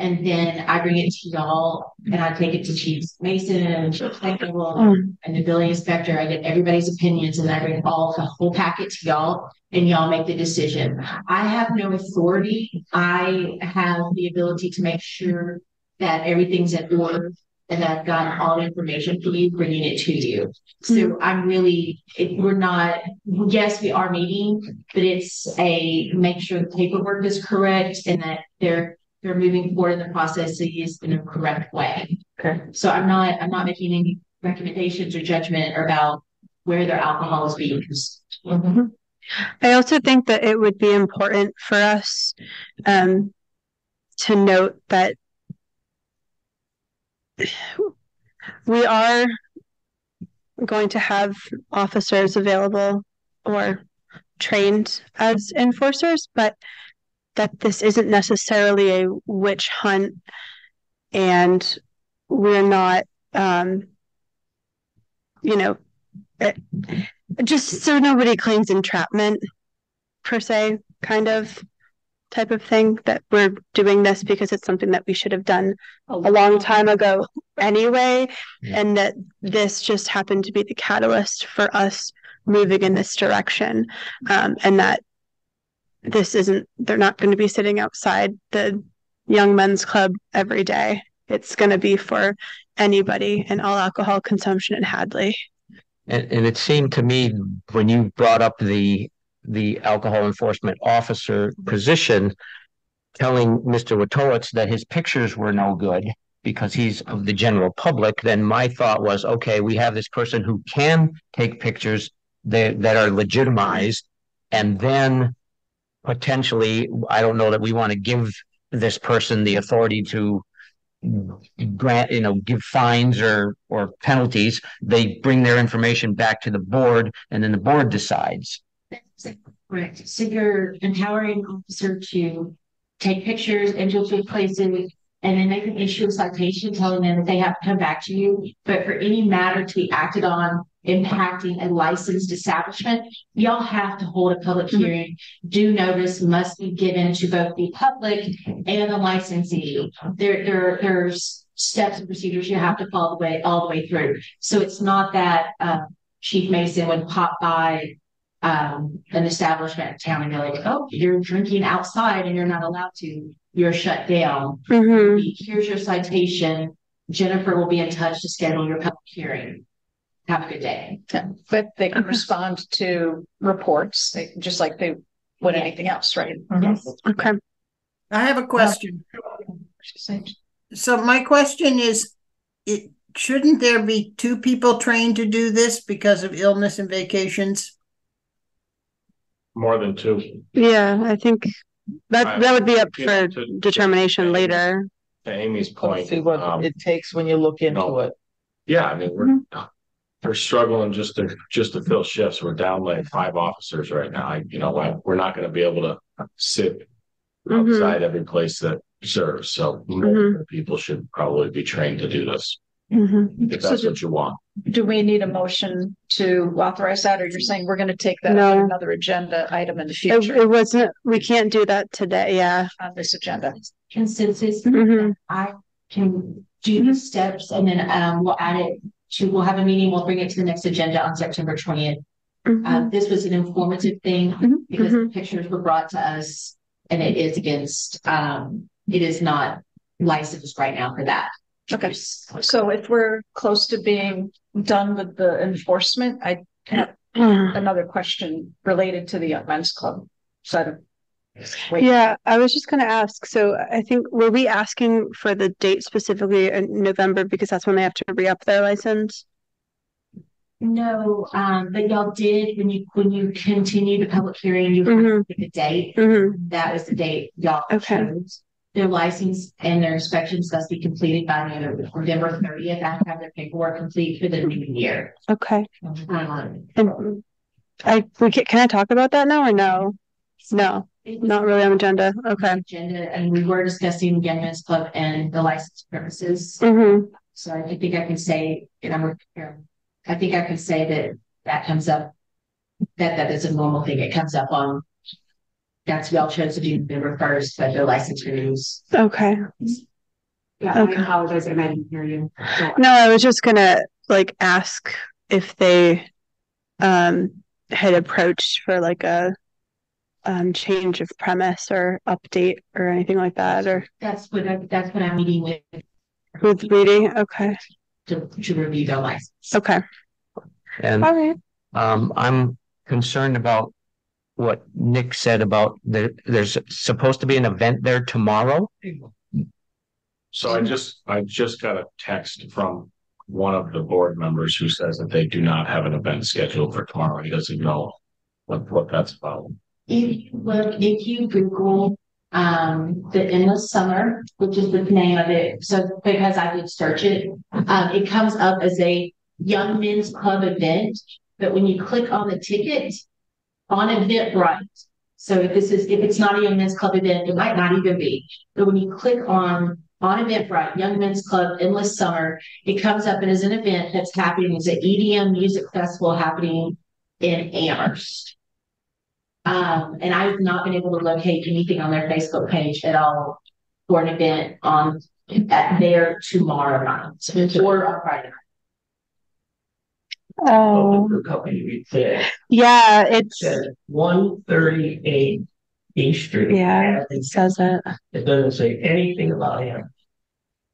And then I bring it to y'all and I take it to Chief Mason and Chief Technical mm. and the building inspector. I get everybody's opinions and I bring all the whole packet to y'all and y'all make the decision. I have no authority. I have the ability to make sure that everything's in order and I've got all the information for you, bringing it to you. So I'm really, it, we're not, yes, we are meeting, but it's a, make sure the paperwork is correct and that they're, they're moving forward in the process in a correct way. Okay. So I'm not, I'm not making any recommendations or judgment about where their alcohol is being used. I also think that it would be important for us um, to note that we are going to have officers available or trained as enforcers, but that this isn't necessarily a witch hunt and we're not, um, you know, it, just so nobody claims entrapment per se, kind of type of thing that we're doing this because it's something that we should have done a long time ago anyway. And that this just happened to be the catalyst for us moving in this direction. Um, and that this isn't, they're not going to be sitting outside the young men's club every day. It's going to be for anybody and all alcohol consumption in Hadley. And, and it seemed to me when you brought up the, the alcohol enforcement officer position, telling Mr. Witowitz that his pictures were no good because he's of the general public, then my thought was, okay, we have this person who can take pictures that, that are legitimized. And then potentially, I don't know that we want to give this person the authority to grant, you know, give fines or, or penalties. They bring their information back to the board and then the board decides. Correct. So you're empowering an officer to take pictures, infiltrate places, and then they can issue a citation telling them that they have to come back to you. But for any matter to be acted on impacting a licensed establishment, y'all have to hold a public hearing. Due notice must be given to both the public and the licensee. There, there, there's steps and procedures you have to follow the way, all the way through. So it's not that, uh, Chief Mason would pop by um, an establishment in town and be like, oh, you're drinking outside and you're not allowed to, you're shut down. Mm-hmm. Here's your citation. Jennifer will be in touch to schedule your public hearing. Have a good day. But they can respond to reports, they, just like they would anything else, right? Yes. Mm-hmm. Okay. I have a uh, question. So my question is, it, shouldn't there be two people trained to do this because of illness and vacations? More than two. Yeah, I think that that would be up for to- determination later. To Amy's Let's point, see what um, it takes when you look into no. it. yeah, I mean, we're, we're struggling just to, just to fill shifts. We're down like five officers right now. I, you know, like, we're not gonna be able to sit Mhm. outside every place that serves, so Mhm. people should probably be trained to do this, Mhm. if So that's do- what you want. Do we need a motion to authorize that, or you're saying we're gonna take that on No. another agenda item in the It, future it wasn't, we can't do that today, yeah. on this agenda? Consensus, Mhm. I can do the steps and then, um, we'll add it to, we'll have a meeting, we'll bring it to the next agenda on September twentieth. Uh, this was an informative thing because the pictures were brought to us and it is against, um, it is not licensed right now for that. Okay, so if we're close to being done with the enforcement, I have mm. another question related to the Men's Club side of. Wait. Yeah, I was just gonna ask, so I think, were we asking for the date specifically in November because that's when they have to re-up their license? No, um, but y'all did, when you, when you continued the public hearing, you have mm-hmm. to pick a date. Mm-hmm. That was the date y'all Okay. chose. Their license and their inspections must be completed by November thirtieth, I have their paperwork complete for the new year. Okay, Um, and I, we can, can I talk about that now or no? No, not really on agenda, okay. agenda, and we were discussing Young Men's Club and the license premises. Mm-hmm, So I think I can say, and I'm, I think I can say that that comes up. That that is a normal thing, it comes up on. That's y'all chose to do November first, but the license renews. okay. Yeah, I Okay. apologize, I didn't hear you. No, I was just gonna like ask if they um had approached for like a um change of premise or update or anything like that or That's what I, that's what I'm meeting with. with meeting, okay, To to review their license. okay. And All right. um, I'm concerned about what Nick said about the, there's supposed to be an event there tomorrow. So I just, I just got a text from one of the board members who says that they do not have an event scheduled for tomorrow. He doesn't know what, what that's about. If you look, if you Google, um, the endless summer, which is the name of it, so because I did search it, um, it comes up as a young men's club event. But when you click on the ticket on Eventbrite, so if this is, if it's not a young men's club event, it might not even be. But when you click on, on Eventbrite, Young Men's Club Endless Summer, it comes up and is an event that's happening, it's an EDM music festival happening in Amherst. Um, and I've not been able to locate anything on their Facebook page at all for an event on, at there tomorrow night, or on Friday. night. Oh, The company we said, yeah, it's, said one thirty-eight East Street. yeah, it says it. It doesn't say anything about him.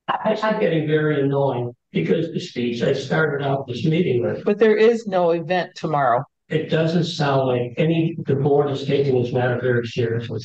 I, I'm getting very annoying because the speech I started out this meeting with, But there is no event tomorrow. it doesn't sound like any, the board is taking this matter very seriously.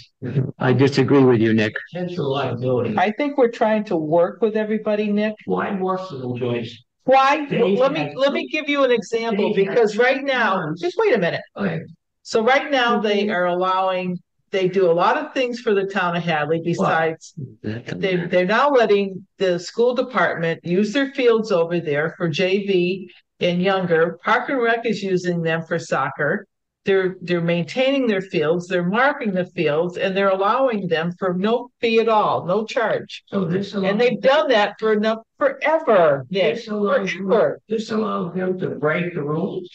I disagree with you, Nick. Potential liability. I think we're trying to work with everybody, Nick. Why more for them, Joyce? Why? Let me, let me give you an example, because right now, just wait a minute. Okay, So right now, they are allowing, they do a lot of things for the town of Hadley besides they, they're now letting the school department use their fields over there for JV and younger. Park and Rec is using them for soccer. They're, they're maintaining their fields, they're marking the fields, and they're allowing them for no fee at all, no charge. so this. allows, And they've done that for enough, forever, Nick, This allows, forever. this allows them to break the rules.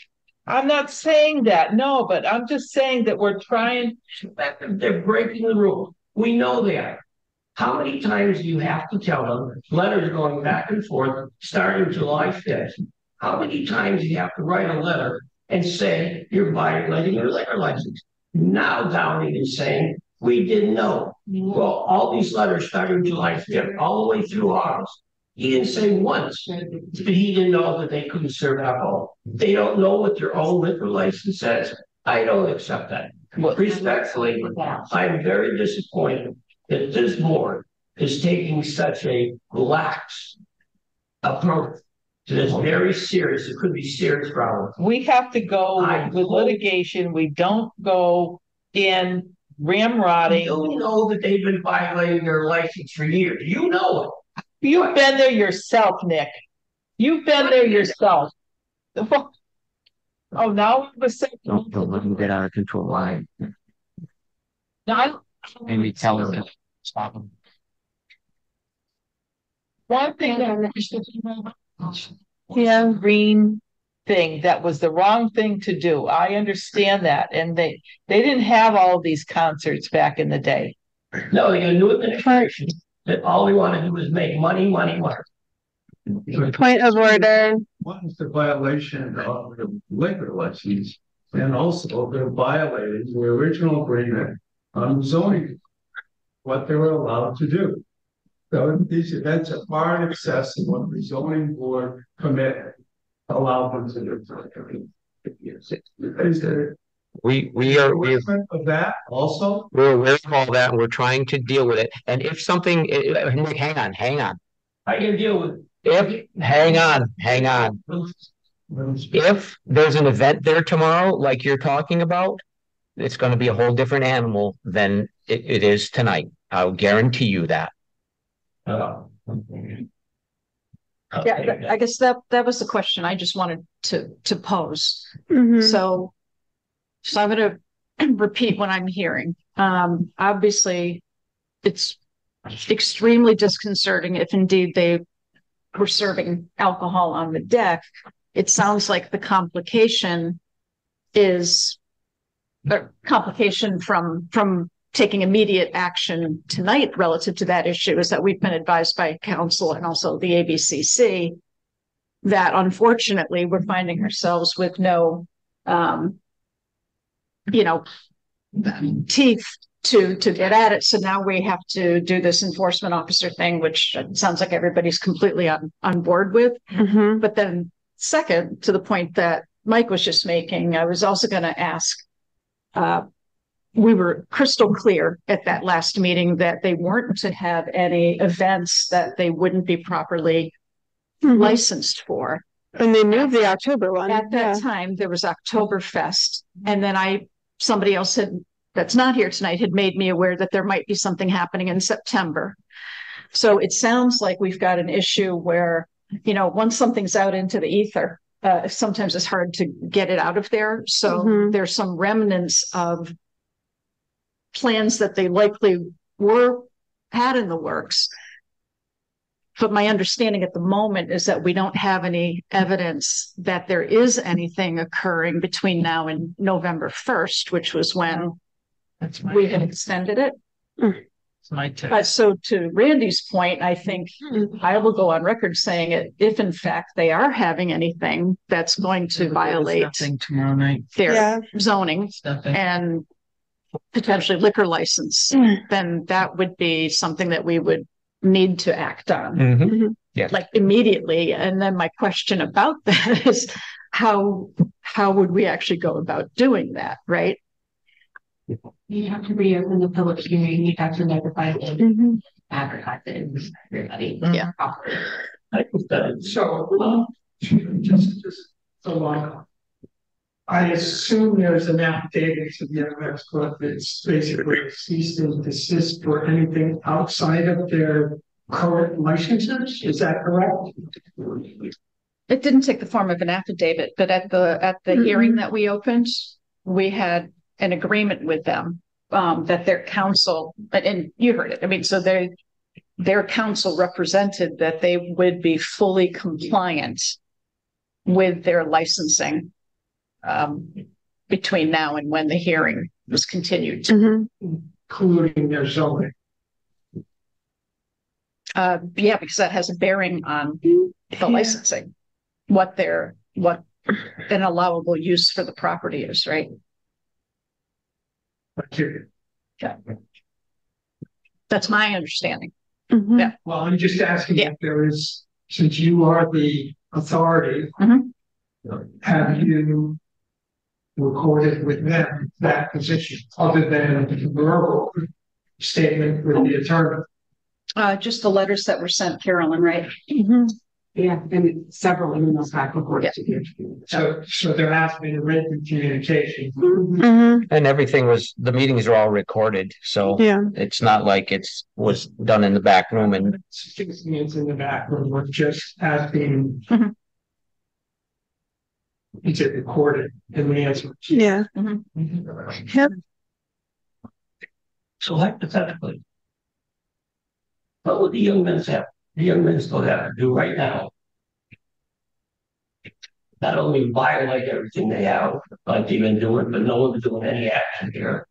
I'm not saying that, no, but I'm just saying that we're trying, They're breaking the rules. We know they are. How many times do you have to tell them, letters going back and forth, starting July fifth? How many times do you have to write a letter and say you're violating your liquor license? Now Downing is saying, we didn't know. Mm-hmm. Well, all these letters starting July fifth, all the way through August. He didn't say once that he didn't know that they couldn't serve alcohol. They don't know what their own liquor license says. I don't accept that. Respectfully, I'm very disappointed that this board is taking such a lax approach to this very serious, it could be serious problem. we have to go I with hope- litigation, we don't go in ramrodding. You know that they've been violating their license for years. You know it. You've been there yourself, Nick. You've been there yourself. Oh, now the second. Don't, don't let him get out of control. Why? Now, Maybe tell her to stop him. one thing that Yeah, green thing, that was the wrong thing to do. I understand that. And they, they didn't have all of these concerts back in the day. No, they got a new administration that all they want to do is make money, money, money. Point of order. One is the violation of the liquor license, and also they're violating the original agreement on zoning. What they were allowed to do. So these events are far in excess of what the zoning board permit allowed them to do. Is there We, we are, we're, enforcement of that also? we're aware of all that and we're trying to deal with it. And if something, eh, eh, Nick, hang on, hang on. I can deal with. If, hang on, hang on. If there's an event there tomorrow, like you're talking about, it's gonna be a whole different animal than it, it is tonight. I'll guarantee you that. Uh, Yeah, th- I guess that, that was the question I just wanted to, to pose. Mhm. So, so I'm gonna repeat what I'm hearing. Um, obviously, it's extremely disconcerting if indeed they were serving alcohol on the deck. It sounds like the complication is a complication from, from taking immediate action tonight relative to that issue is that we've been advised by counsel and also the ABCC that unfortunately we're finding ourselves with no, um, you know, teeth to, to get at it. So now we have to do this enforcement officer thing, which sounds like everybody's completely on, on board with. Mhm. But then second, to the point that Mike was just making, I was also going to ask, uh, we were crystal clear at that last meeting that they weren't to have any events that they wouldn't be properly licensed for. And they moved the October one. At yeah. that time, there was Oktoberfest, and then I, somebody else had, that's not here tonight, had made me aware that there might be something happening in September. So it sounds like we've got an issue where, you know, once something's out into the ether, uh, sometimes it's hard to get it out of there. So Mhm. there's some remnants of plans that they likely were had in the works. But my understanding at the moment is that we don't have any evidence that there is anything occurring between now and November first, which was when That's my, we had extended it. Hmm. that's my take. But so to Randy's point, I think hmm. I will go on record saying it, if in fact they are having anything that's going to violate tomorrow night. their Yeah. zoning It's and potentially liquor license, Mm. then that would be something that we would need to act on Mhm. Yes. like immediately. And then my question about that is how, how would we actually go about doing that, right? You have to reopen the public hearing, you have to notify them, Mhm. advertise it, to everybody. Yeah. properly. So, uh, just, just so long. I assume there's an affidavit to the MS Club that's basically cease and desist for anything outside of their current licenses, is that correct? It didn't take the form of an affidavit, but at the, at the hearing that we opened, we had an agreement with them. Um, that their counsel and- and you heard it, I mean, so they, their counsel represented that they would be fully compliant with their licensing. Um, between now and when the hearing was continued. Mhm. Including their zoning. Uh, yeah, because that has a bearing on the licensing. What their, what an allowable use for the property is, right? Yeah. That's my understanding. Mhm. Yeah. Well, I'm just asking if there is, since you are the authority. Mhm. Have you recorded with them that position, other than the verbal statement with the attorney? Uh, just the letters that were sent, Carolyn, right? Mhm. Yeah, and several emails back and forth to you. So, so there has been a written communication. Mhm. And everything was, the meetings are all recorded, so Yeah. it's not like it's, was done in the back room and Six minutes in the back room, we're just asking. Mhm. Is it recorded? And we answer. is Yeah. Mm-hmm. Yep. So hypothetically. What would the young men have, the young men still have to do right now? Not only violate everything they have, like they've been doing, but no one's doing any action here.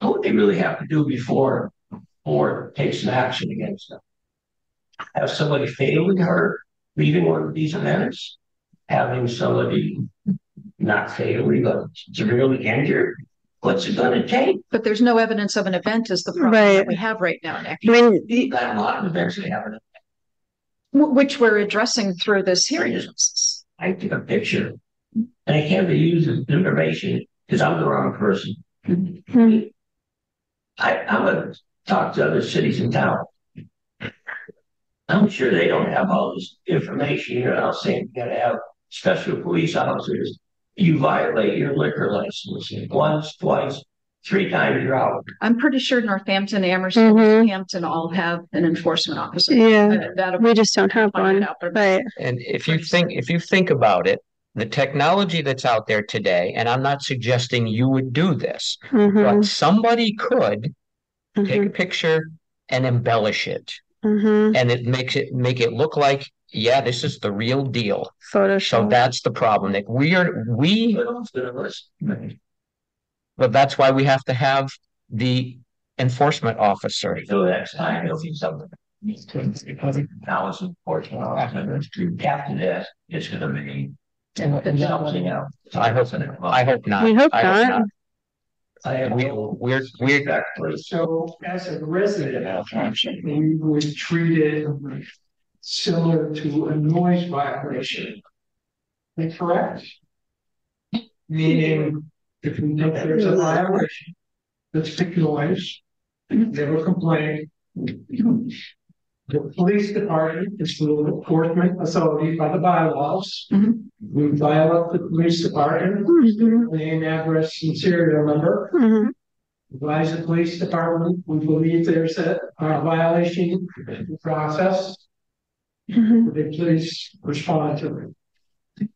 What would they really have to do before, or takes an action against them? have somebody fatally hurt leaving one of these events, having somebody not fatally but severely injured, what's it gonna take? But there's no evidence of an event is the problem Right. that we have right now, Nick. I mean, You've got a lot of events that happen. wh- Which we're addressing through this hearing. I took a picture and I can't use the information because I'm the wrong person. Mm-hmm. I, I'm gonna talk to other cities in town. I'm sure they don't have all this information. You're not saying you gotta have special police officers. You violate your liquor license once, twice, three times you're out. I'm pretty sure Northampton, Amherst, Hampton all have an enforcement officer. Yeah, Uh, that'll- we just don't have one, out, but- right? And if you think, if you think about it, the technology that's out there today, and I'm not suggesting you would do this, Mhm. but somebody could take a picture and embellish it. Mhm. And it makes it, make it look like, yeah, this is the real deal. So that's the problem, Nick. We are, we, but that's why we have to have the enforcement officer. So next time you'll see something. Now it's important, after this, it's gonna be. Something else. I hope, I hope not. We hope I not. I have. We, we're, we're, So as a resident, we would treat it similar to a noise violation. Am I correct? Meaning, if we think there's a violation, let's pick noise, never complain. The police department is the enforcement authority by the bylaws. We violate the police department, name, address, and serial number. Mhm. Advise the police department, we believe there's a uh, violation process. Mhm. they please respond to it.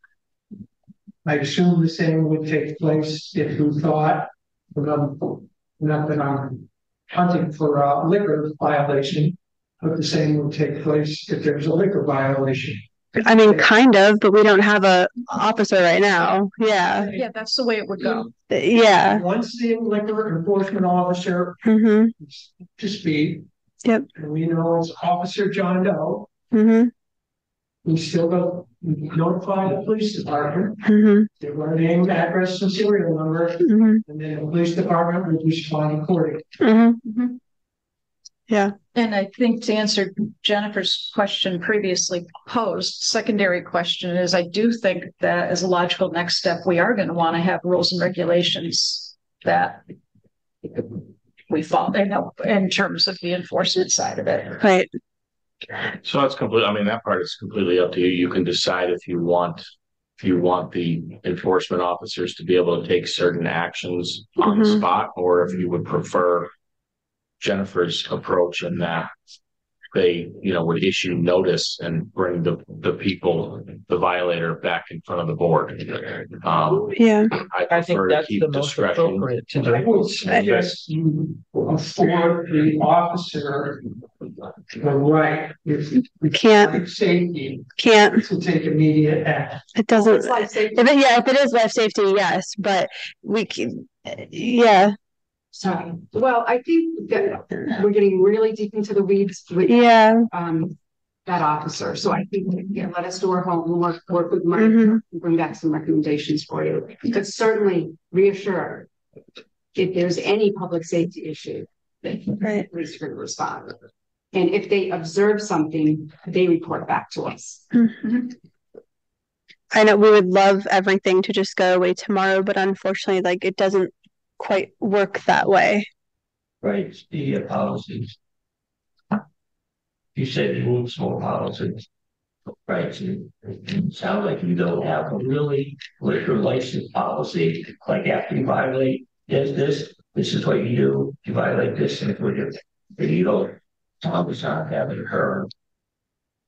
I assume the same would take place if we thought, um, not that I'm hunting for a liquor violation, but the same would take place if there's a liquor violation. I mean, kind of, but we don't have a officer right now. Yeah, Yeah, that's the way it would go. yeah. Once the liquor enforcement officer mm-hmm. to speed. Yep. And we know it's Officer John Doe, Mhm. we still go notify the police department, Mhm. give our name, address, and serial number, Mhm. and then the police department will respond accordingly. Mhm. Mhm. Yeah. And I think to answer Jennifer's question previously posed, secondary question is, I do think that as a logical next step, we are going to want to have rules and regulations that we follow, you in terms of the enforcement side of it. Right. So it's complete, I mean, that part is completely up to you. You can decide if you want, if you want the enforcement officers to be able to take certain actions on the Mhm. spot, or if you would prefer Jennifer's approach in that they, you know, would issue notice and bring the, the people, the violator back in front of the board. Um, Yeah. I I think prefer to that's keep the most discretion. appropriate to I would suggest you afford the officer the right, if we Can't, safety, can't. to take immediate action. It doesn't. It's life safety. If it, yeah, if it is life safety, yes, but we can, yeah, Sorry. Well, I think that we're getting really deep into the weeds with yeah. um that officer. So I think, yeah, let us do our homework, work with Mike, Mhm. and bring back some recommendations for you. But certainly reassure if there's any public safety issue, that Right. police are going to respond. And if they observe something, they report back to us. Mhm. I know we would love everything to just go away tomorrow, but unfortunately, like it doesn't quite work that way. Right, the uh, policies. You said you need small policies. Right, so it sounds like you don't have a really liquor license policy, like after you violate this, this, this is what you do, you violate this, and what you, but you don't, Tom's not having her.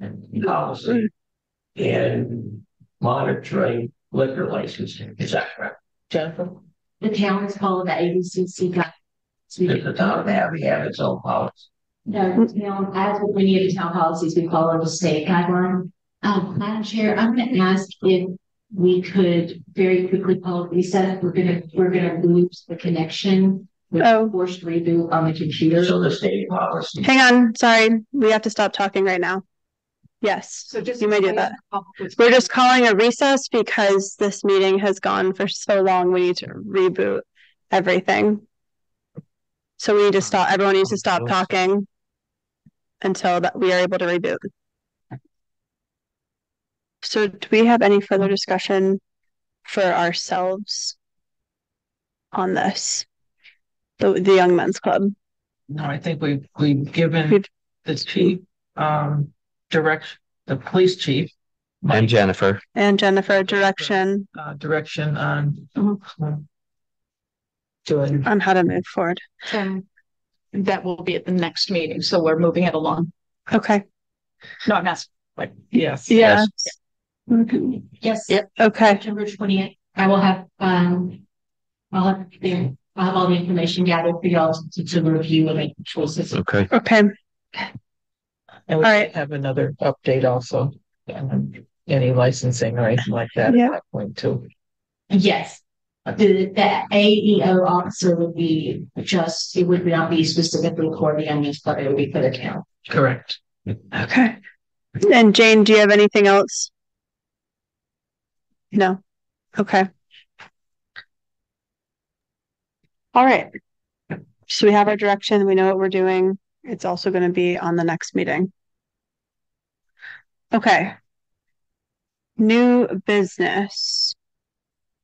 and Policy. And monitoring liquor licensing, is that correct? Jennifer? The town is called the ABCC guide. Does the town have, we have its own policy? No, the town, as with many of the town policies, we follow the state guideline. Um, Madam Chair, I'm gonna ask if we could very quickly call a recess. We're gonna, we're gonna lose the connection Oh. Forced reboot on the computer. So the state policy. Hang on, sorry, we have to stop talking right now. Yes, So just. you may do that. We're just calling a recess because this meeting has gone for so long. We need to reboot everything. So we need to stop, everyone needs to stop talking until that we are able to reboot. So do we have any further discussion for ourselves on this? The, the Young Men's Club? No, I think we've, we've given the chief, um, direction, the police chief. And Jennifer. And Jennifer, direction Uh, direction on. Doing. on how to move forward. And that will be at the next meeting, so we're moving it along. Okay. No, I'm not, like, Yes. Yeah. Yes. Yep. Okay. September twentieth, I will have, um, I'll have the, I'll have all the information gathered for y'all to, to review and make choices. Okay. Okay. And we All right. have another update also, um, any licensing or anything like that Yeah. at that point too. Yes. The, the AEO officer would be just, it would not be specifically for the young men's club, it would be for the town. Correct. Okay. And Jane, do you have anything else? No. Okay. All right. So we have our direction. We know what we're doing. It's also going to be on the next meeting. Okay. New business.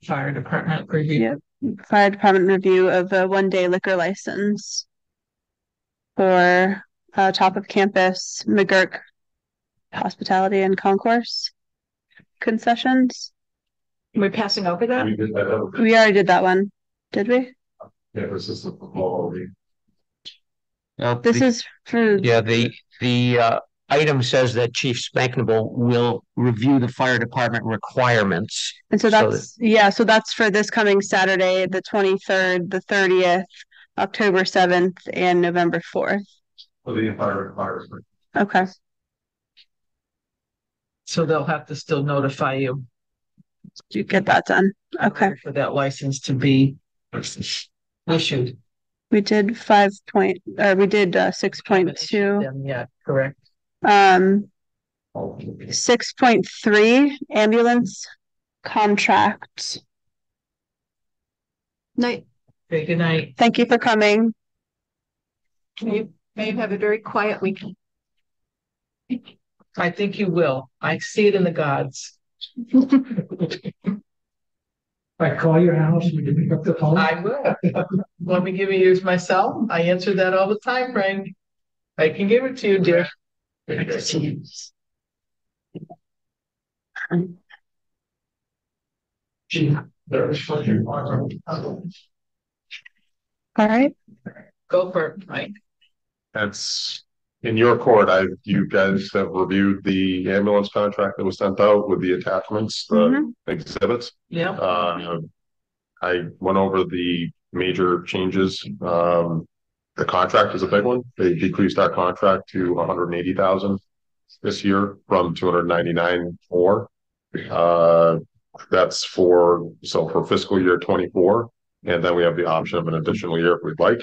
Fire department review. Yep. Fire department review of a one day liquor license for uh, top of campus McGurk hospitality and concourse concessions. we're passing over that? We did that. over- We already did that one, did we? Yeah, this is the quality. Now, This the- is for, Yeah, the, the, uh, item says that Chief Spanknebel will review the fire department requirements. and so so that's, yeah, so that's for this coming Saturday, the twenty-third, the thirtieth, October seventh, and November fourth. For the entire requirement. Okay, So they'll have to still notify you. you get that done. Okay, For that license to be issued. we did five point, or we did uh six point two. Then, yeah, correct. Um, six point three ambulance contract. Night. Okay, good night. Thank you for coming. You may have a very quiet weekend. I think you will. I see it in the gods. I call your house, we can pick up the phone. I will. Let me give you yours myself? I answer that all the time, Frank. I can give it to you, dear. All right, Go for it, Mike. That's in your court. I, you guys have reviewed the ambulance contract that was sent out with the attachments, the exhibits. Yeah. Uh, I went over the major changes. Um, the contract is a big one. They decreased our contract to one hundred and eighty thousand this year from two hundred ninety-nine four. Uh, that's for, so for fiscal year twenty-four. And then we have the option of an additional year if we'd like.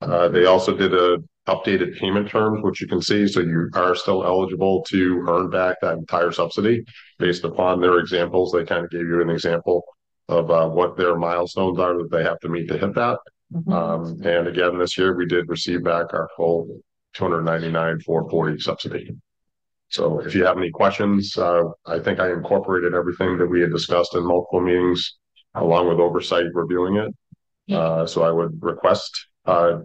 Uh, they also did a updated payment terms, which you can see, so you are still eligible to earn back that entire subsidy based upon their examples. They kind of gave you an example of uh, what their milestones are that they have to meet to hit that. Um, and again, this year we did receive back our full two hundred ninety-nine, four forty subsidy. So if you have any questions, uh, I think I incorporated everything that we had discussed in multiple meetings along with oversight reviewing it. Uh, so I would request, uh,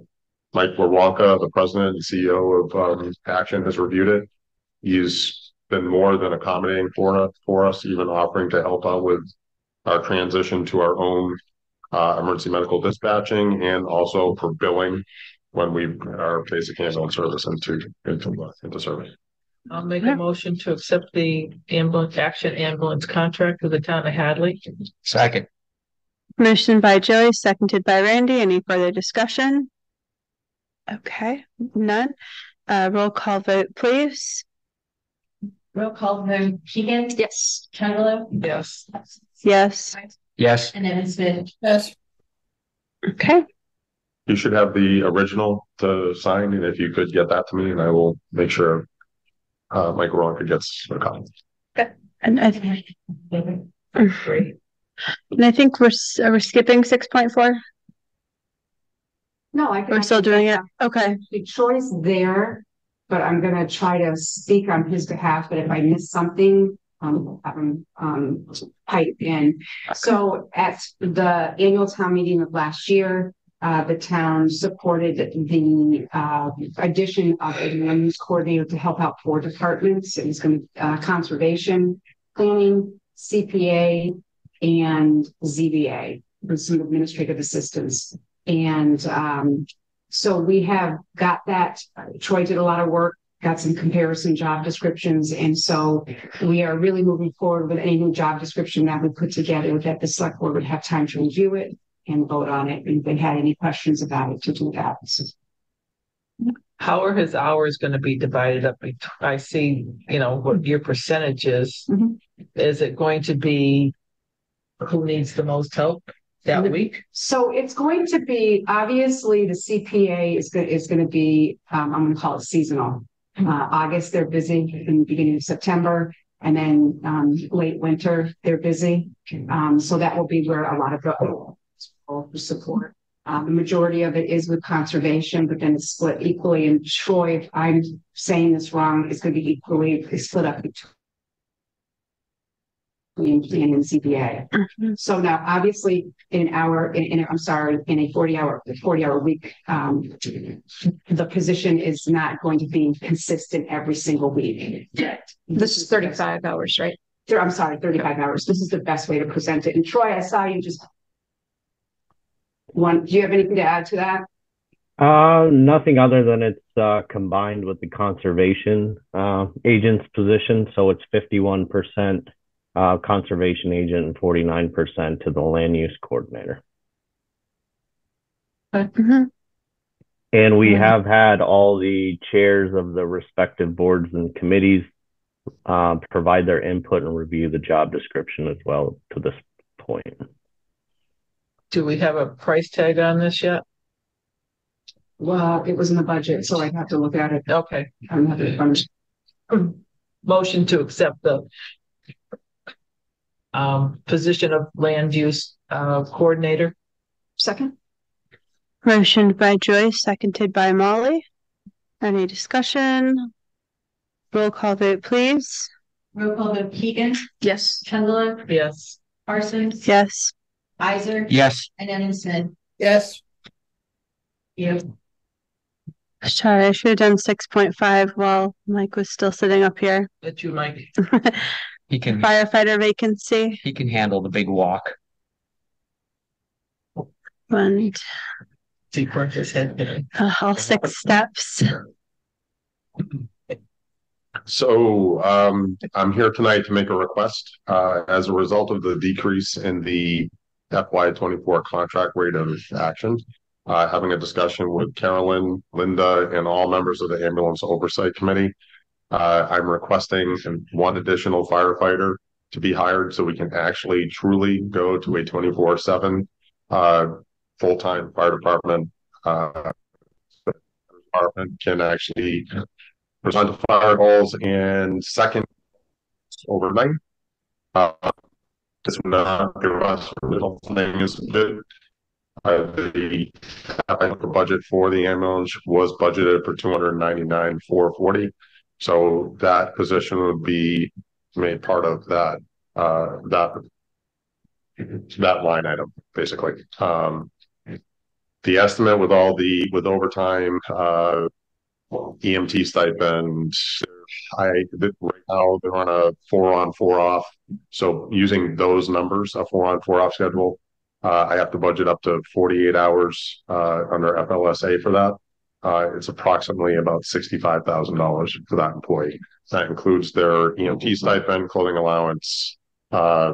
Mike Warwalka, the president and CEO of, um, Action has reviewed it. He's been more than accommodating for for us, even offering to help out with our transition to our own, uh, emergency medical dispatching and also for billing when we, our basic ambulance service into, into, uh, into service. I'll make a motion to accept the ambulance, action ambulance contract with the town of Hadley. Second. motion by Joey, seconded by Randy. Any further discussion? Okay, none. Uh, roll call vote, please. Roll call vote, Keegan? Yes. Chunglo? Yes. Yes. Yes. And Nevinsmith? Yes. Okay. You should have the original to sign, and if you could get that to me, and I will make sure uh, Mike Veronica gets a copy. And I think. And I think we're, s- are we skipping six point four? No, I. can- We're still doing it? Okay. The choice there, but I'm gonna try to speak on his behalf, but if I miss something, um, um, um, pipe in. So at the annual town meeting of last year, uh, the town supported the, uh, addition of a land coordinator to help out four departments. It was gonna, uh, conservation, planning, CPA, and ZBA, with some administrative assistance. And, um, so we have got that, Troy did a lot of work, got some comparison job descriptions, and so we are really moving forward with any new job description that we put together, that the select board would have time to review it and vote on it, and if they had any questions about it, to do that. How are his hours gonna be divided up? I see, you know, what your percentage is. Mm-hmm. Is it going to be who needs the most help that week? So it's going to be, obviously, the CPA is going, is going to be, um, I'm going to call it seasonal. Uh, August, they're busy, in the beginning of September, and then, um, late winter, they're busy. Um, so that will be where a lot of the support. Uh, the majority of it is with conservation, but then it's split equally. And Troy, if I'm saying this wrong, it's going to be equally split up between between plan and CPA. So now, obviously, in our, in, in, I'm sorry, in a forty hour, forty hour week, um, the position is not going to be consistent every single week. This is thirty-five hours, right? I'm sorry, thirty-five hours. This is the best way to present it. And Troy, I saw you just one, do you have anything to add to that? Uh, nothing other than it's uh, combined with the conservation uh, agent's position. So it's 51% uh, conservation agent and 49% to the land use coordinator. And we Mhm. have had all the chairs of the respective boards and committees uh, provide their input and review the job description as well to this point. Do we have a price tag on this yet? Well, it was in the budget, so I'd have to look at it. Okay. I'm not, I'm Motion to accept the um, position of land use uh, coordinator. Second. Motioned by Joyce, seconded by Molly. Any discussion? Roll call vote, please. Roll call vote Keegan, Yes. Chandler, Yes. Parsons, Yes. Izzo. Yes. And Nevinsmith. Yes. You. Sorry, I should have done six point five while Mike was still sitting up here. That's you, Mike. He can Firefighter vacancy, he can handle the big walk. one, See, burnt his head. uh, all six steps. So um, I'm here tonight to make a request. Uh, as a result of the decrease in the FY twenty-four contract rate of action. Uh, having a discussion with Carolyn, Linda, and all members of the ambulance oversight committee. Uh, I'm requesting one additional firefighter to be hired so we can actually truly go to a twenty-four seven uh, full-time fire department. Uh, department can actually respond to fire calls and second overnight. Uh, would not give us the whole thing is bid. Uh, the budget for the ambulance was budgeted for two hundred ninety-nine, four forty. So that position would be made part of that, uh, that that line item, basically. Um, the estimate with all the, with overtime, uh, EMT stipend, I, right now they're on a four on, four off. So using those numbers, a four on, four off schedule, uh, I have to budget up to forty-eight hours, uh, under FLSA for that. Uh, it's approximately about sixty-five thousand dollars for that employee. That includes their EMT stipend, clothing allowance. Uh,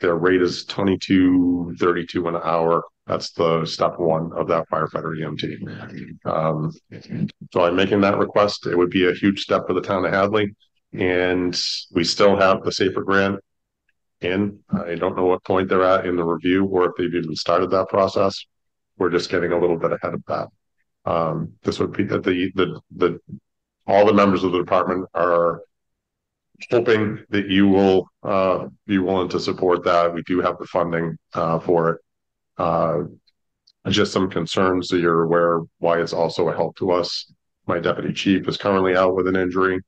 their rate is twenty-two thirty-two an hour. That's the step one of that firefighter EMT. Um, so I'm making that request. It would be a huge step for the town of Hadley. And we still have the safer grant in. I don't know what point they're at in the review or if they've even started that process. we're just getting a little bit ahead of that. Um, this would be the, the, the, all the members of the department are hoping that you will, uh, be willing to support that. We do have the funding, uh, for it. Uh, just some concerns so you're aware why it's also a help to us. My deputy chief is currently out with an injury.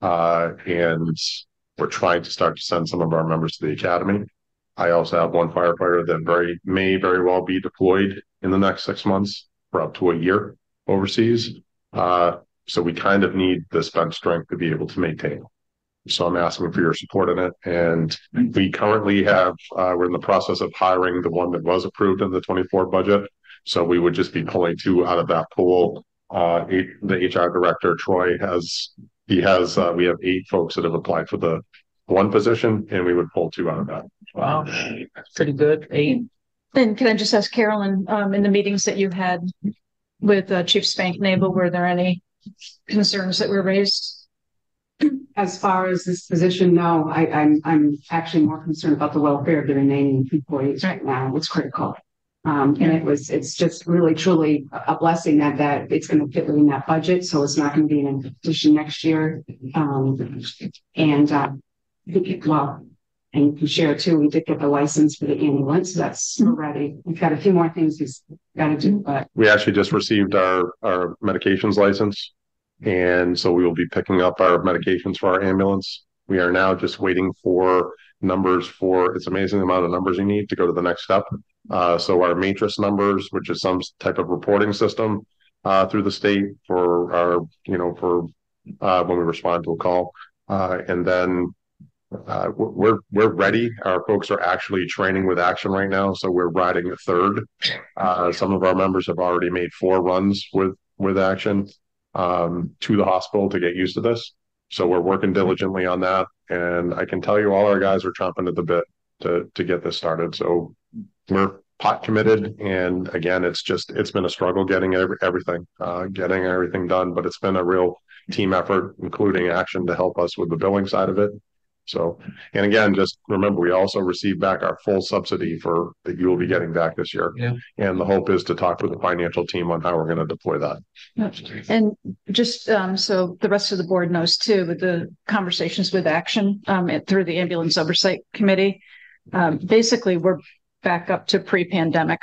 Uh, and we're trying to start to send some of our members to the academy. I also have one firefighter that very may very well be deployed in the next six months for up to a year overseas. Uh, so we kind of need this bench strength to be able to maintain. So I'm asking for your support in it. And we currently have, uh, we're in the process of hiring the one that was approved in the 24 budget. So we would just be pulling two out of that pool. Uh, the HR director, Troy, has, he has, uh, we have eight folks that have applied for the one position and we would pull two out of that. Wow, that's pretty good. Eight. And can I just ask Carolyn, um, in the meetings that you had with uh, Chief Spanknebel, were there any concerns that were raised? As far as this position, no, I, I'm, I'm actually more concerned about the welfare of the remaining employees right now. It's critical. Um, and it was, it's just really truly a blessing that, that it's going to fit within that budget. So it's not going to be in a position next year. Um, and, uh, well, and you can share too, we did get the license for the ambulance. so That's ready. We've got a few more things we've got to do, but We actually just received our, our medications license. And so we will be picking up our medications for our ambulance. We are now just waiting for numbers for, it's amazing the amount of numbers you need to go to the next step. Uh, so our matrix numbers, which is some type of reporting system, uh, through the state for our, you know, for, uh, when we respond to a call. Uh, and then, uh, we're, we're ready. Our folks are actually training with action right now. So we're riding a third. Uh, some of our members have already made four runs with, with action, um, to the hospital to get used to this. So we're working diligently on that. And I can tell you all our guys are chomping at the bit to, to get this started. So we're pot committed. And again, it's just, it's been a struggle getting every, everything, uh, getting everything done, but it's been a real team effort, including action to help us with the billing side of it. So, and again, just remember, we also received back our full subsidy for that you will be getting back this year. Yeah. And the hope is to talk with the financial team on how we're going to deploy that. And just um, so the rest of the board knows too, with the conversations with Action um, and through the Ambulance Oversight Committee, um, basically we're back up to pre-pandemic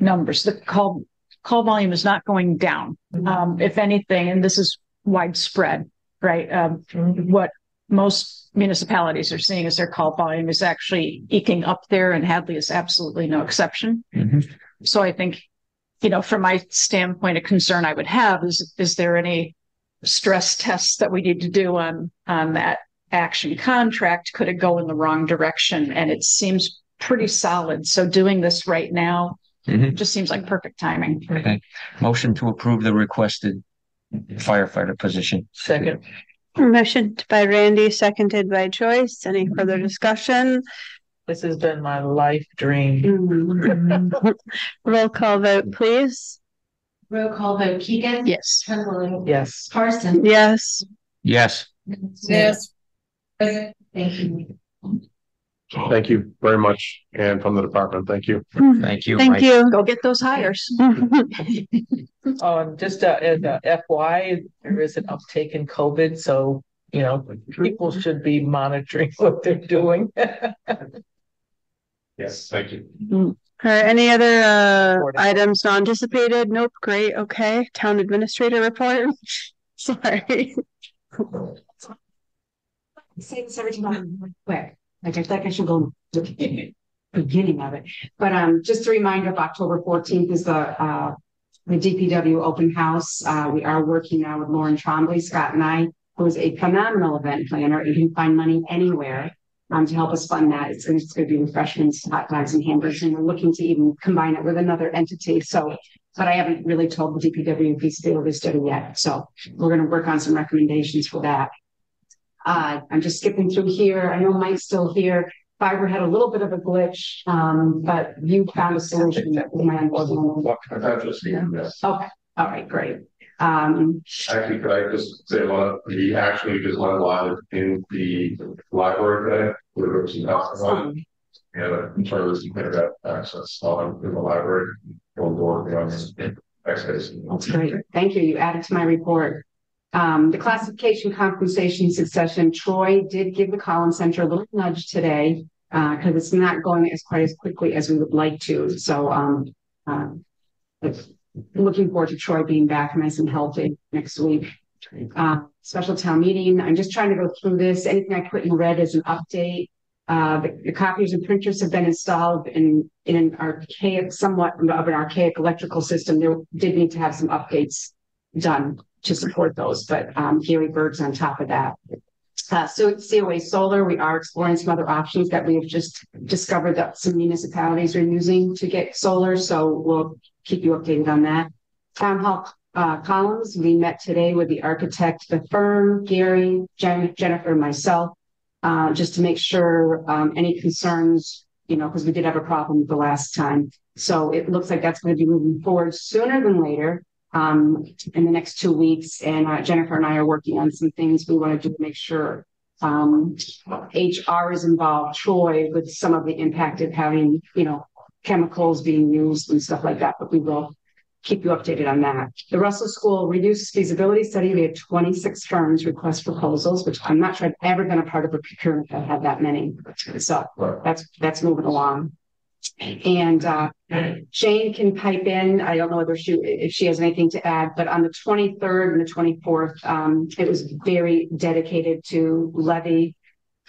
numbers. The call call volume is not going down. Um, if anything, and this is widespread, right? Um, what most municipalities are seeing is their call volume is actually eking up there, and Hadley is absolutely no exception. So I think, you know, from my standpoint, a concern I would have is, is there any stress tests that we need to do on, on that action contract? Could it go in the wrong direction? And it seems pretty solid. So doing this right now Mhm. just seems like perfect timing. Okay, motion to approve the requested firefighter position. Second. Motion by Randy, seconded by Joyce. Any further discussion? This has been my life dream. Mm-hmm. Roll call vote, please. Roll call vote, Keegan. Yes. Tremblay. Yes. Carson. Yes. Yes. Yes. Thank you. Thank you very much. And from the department, thank you. Thank you. Thank Mike. you. Go get those hires. Um, just uh, as a FY, there is an uptake in COVID, so, you know, people should be monitoring what they're doing. Yes, thank you. All right, any other uh items not anticipated? Nope, great, okay. Town administrator report. Sorry. say this every time really quick. Like I think I should go to the beginning of it. But um, just a reminder of October fourteenth is the uh. The DPW open house. Uh, we are working now with Lauren Trombley, Scott and I, who is a phenomenal event planner. You can find money anywhere. Um, to help us fund that. It's, it's gonna be refreshments, hot dogs and hamburgers, and we're looking to even combine it with another entity. So. But I haven't really told the DPW if he's still study yet. So we're gonna work on some recommendations for that. Uh, I'm just skipping through here. I know Mike's still here. Fiber had a little bit of a glitch, um, but you found a solution. that was my understanding. I've just seen this. Okay, all right, great. Um, Actually, could I just say one, we actually just went live in the library today. We're some awesome. We have a wireless internet access on in the library. On this next case. That's great. Thank you. You added to my report. Um, the classification compensation succession, Troy did give the Collins Center a little nudge today, uh, because it's not going as quite as quickly as we would like to. So, um, uh, looking forward to Troy being back nice and healthy next week. Uh, special town meeting. I'm just trying to go through this. Anything I put in red is an update. Uh, the, the copiers and printers have been installed in, in an archaic, somewhat of an archaic electrical system. There did need to have some updates done to support those, but, um, Gary Berg's on top of that. Uh, so COA Solar, we are exploring some other options that we have just discovered that some municipalities are using to get solar, so we'll keep you updated on that. Town Hall, uh, columns, we met today with the architect, the firm, Gary, Jen, Jennifer, myself, uh, just to make sure, um, any concerns, you know, because we did have a problem the last time. So it looks like that's going to be moving forward sooner than later um, in the next two weeks. And uh, Jennifer and I are working on some things we want to do to make sure um, HR is involved, Troy, with some of the impact of having, you know, chemicals being used and stuff like that. But we will keep you updated on that. The Russell School reduced feasibility study. We had 26 firms request proposals, which I'm not sure I've ever been a part of a procurement that had that many. So that's that's moving along. And uh, Jane can pipe in. I don't know whether she, if she has anything to add, but on the 23rd and the 24th, um, it was very dedicated to levy,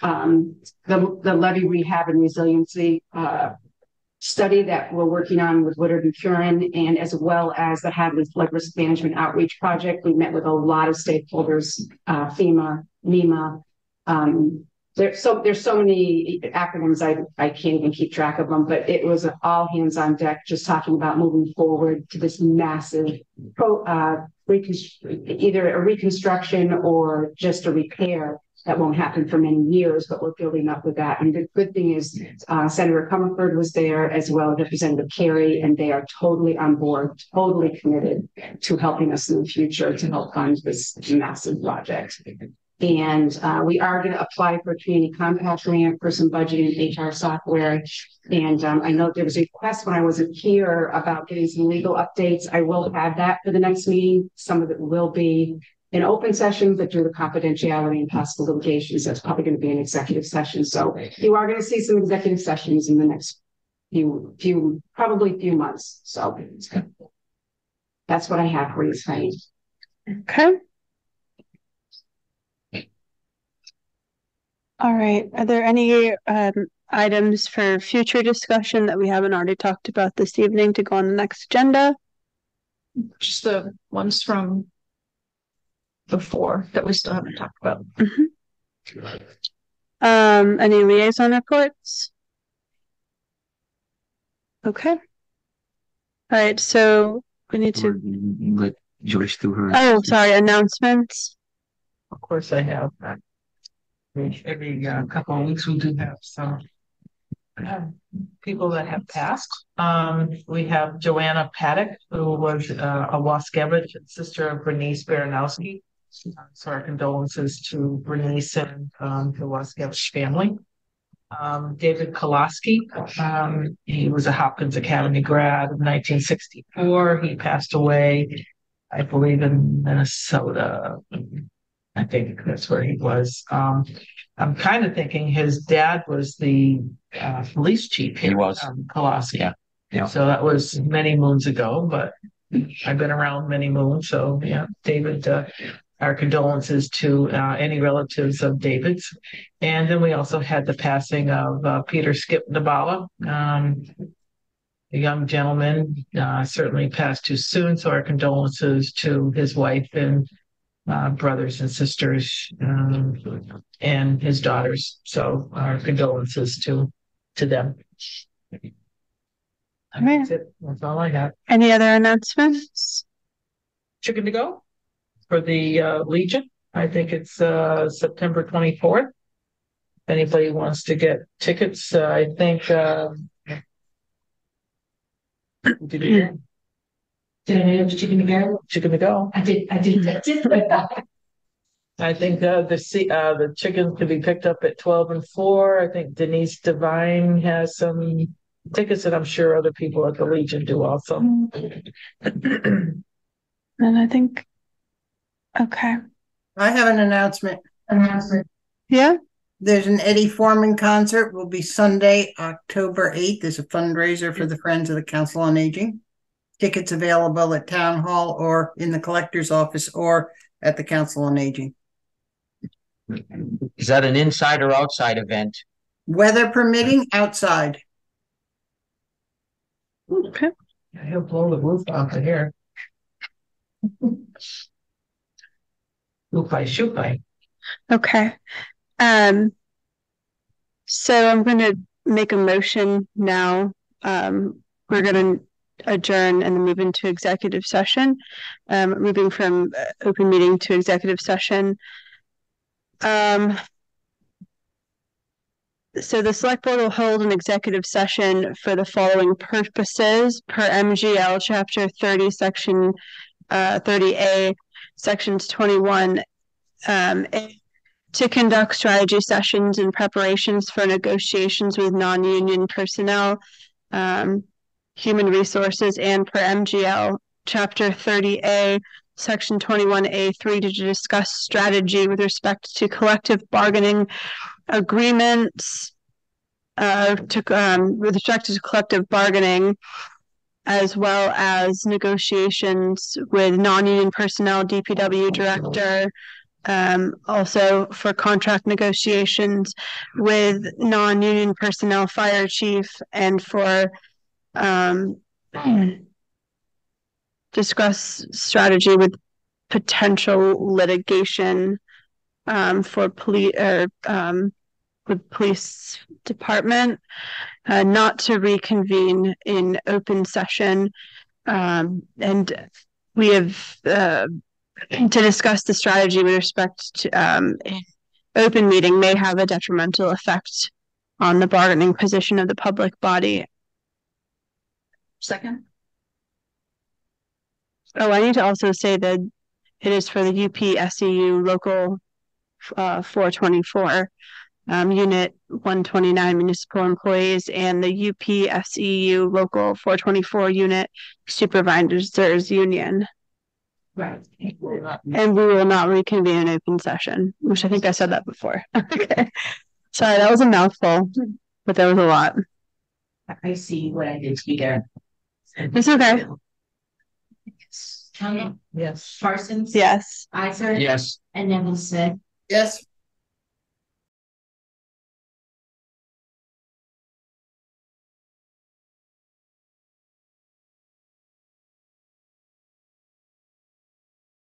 um, the, the levy rehab and resiliency uh, study that we're working on with Woodard and Curran, and as well as the Hadley Flood Risk Management Outreach Project. We met with a lot of stakeholders, uh, FEMA, NEMA, um, there's so there's so many acronyms I I can't even keep track of them, but it was all hands on deck, just talking about moving forward to this massive pro uh either a reconstruction or just a repair that won't happen for many years, but we're building up with that. And the good thing is uh, Senator Comerford was there as well as Representative Carey, and they are totally on board, totally committed to helping us in the future to help fund this massive project. And uh, we are going to apply for a community compact grant for some budgeting and HR software. And um, I know there was a request when I wasn't here about getting some legal updates. I will have that for the next meeting. Some of it will be an open session, but due to confidentiality and possible litigations, that's probably going to be an executive session. So you are going to see some executive sessions in the next few, few, probably few months. So that's what I have for you tonight. Okay. All right. Are there any um, items for future discussion that we haven't already talked about this evening to go on the next agenda? Just the ones from before that we still haven't talked about. Um, any liaison reports? Okay. All right. So we need to. Let Joyce do her. Oh, sorry. Announcements. Of course, I have. Every uh, couple of weeks, we do have some uh, people that have passed. Um, we have Joanna Paddock, who was uh, a Waskevich sister of Bernice Baranowski. So our condolences to Bernice and um, the Waskevich family. Um, David Kolaski, um, he was a Hopkins Academy grad of 1964. He passed away, I believe, in Minnesota. I think that's where he was. Um, I'm kind of thinking his dad was the uh, police chief. Here, He was. um, Kolaski. Yeah. Yeah. So that was many moons ago, but I've been around many moons. So yeah, David, uh, our condolences to uh, any relatives of David's. And then we also had the passing of uh, Peter Skip Nabala. Um, a young gentleman uh, certainly passed too soon. So our condolences to his wife and uh, brothers and sisters um, and his daughters. So our condolences to to them. All right. That's it. That's all I got. Any other announcements? Chicken to go for the uh, Legion. I think it's uh, September 24th. If anybody wants to get tickets, uh, I think. Uh, did you Did I know chicken to go? Chicken to go. I did, I did, I did. I think uh, the se- uh, the chickens can be picked up at twelve and four. I think Denise Devine has some tickets, and I'm sure other people at the Legion do also. And I think, okay. I have an announcement. Announcement. Yeah. There's an Eddie Forman concert will be Sunday, October eighth. There's a fundraiser for the Friends of the Council on Aging. Tickets available at Town Hall or in the collector's office or at the Council on Aging. Is that an inside or outside event? Weather permitting, outside. Okay. Yeah, He'll blow the roof off of here. Shoot by, shoot by. Okay. Um, so I'm going to make a motion now. Um, we're going to adjourn and then move into executive session. Um, moving from uh, open meeting to executive session. Um, so the select board will hold an executive session for the following purposes per MGL chapter thirty, section uh thirty A, sections twenty-one um A, to conduct strategy sessions and preparations for negotiations with non-union personnel, um, human resources and per MGL chapter thirty A, section twenty-one A three to discuss strategy with respect to collective bargaining agreements uh, to, um, with respect to collective bargaining, as well as negotiations with non-union personnel, DPW director, um, also for contract negotiations with non-union personnel, fire chief, and for um, discuss strategy with potential litigation um, for police or um, police department, uh, not to reconvene in open session. Um, and we have uh, to discuss the strategy with respect to um, open meeting may have a detrimental effect on the bargaining position of the public body. Second. Oh, I need to also say that it is for the UP SEU local uh, 424 um, unit 129 municipal employees and the UP SEU local 424 unit supervisors union. Right. And we will not reconvene in open session, which I think I said that before. okay. Sorry, that was a mouthful, but that was a lot. I see what I did to you there. It's okay. Tanya, Yes. Parsons. Yes. Izzo. Yes. And Nevinsmith. Yes.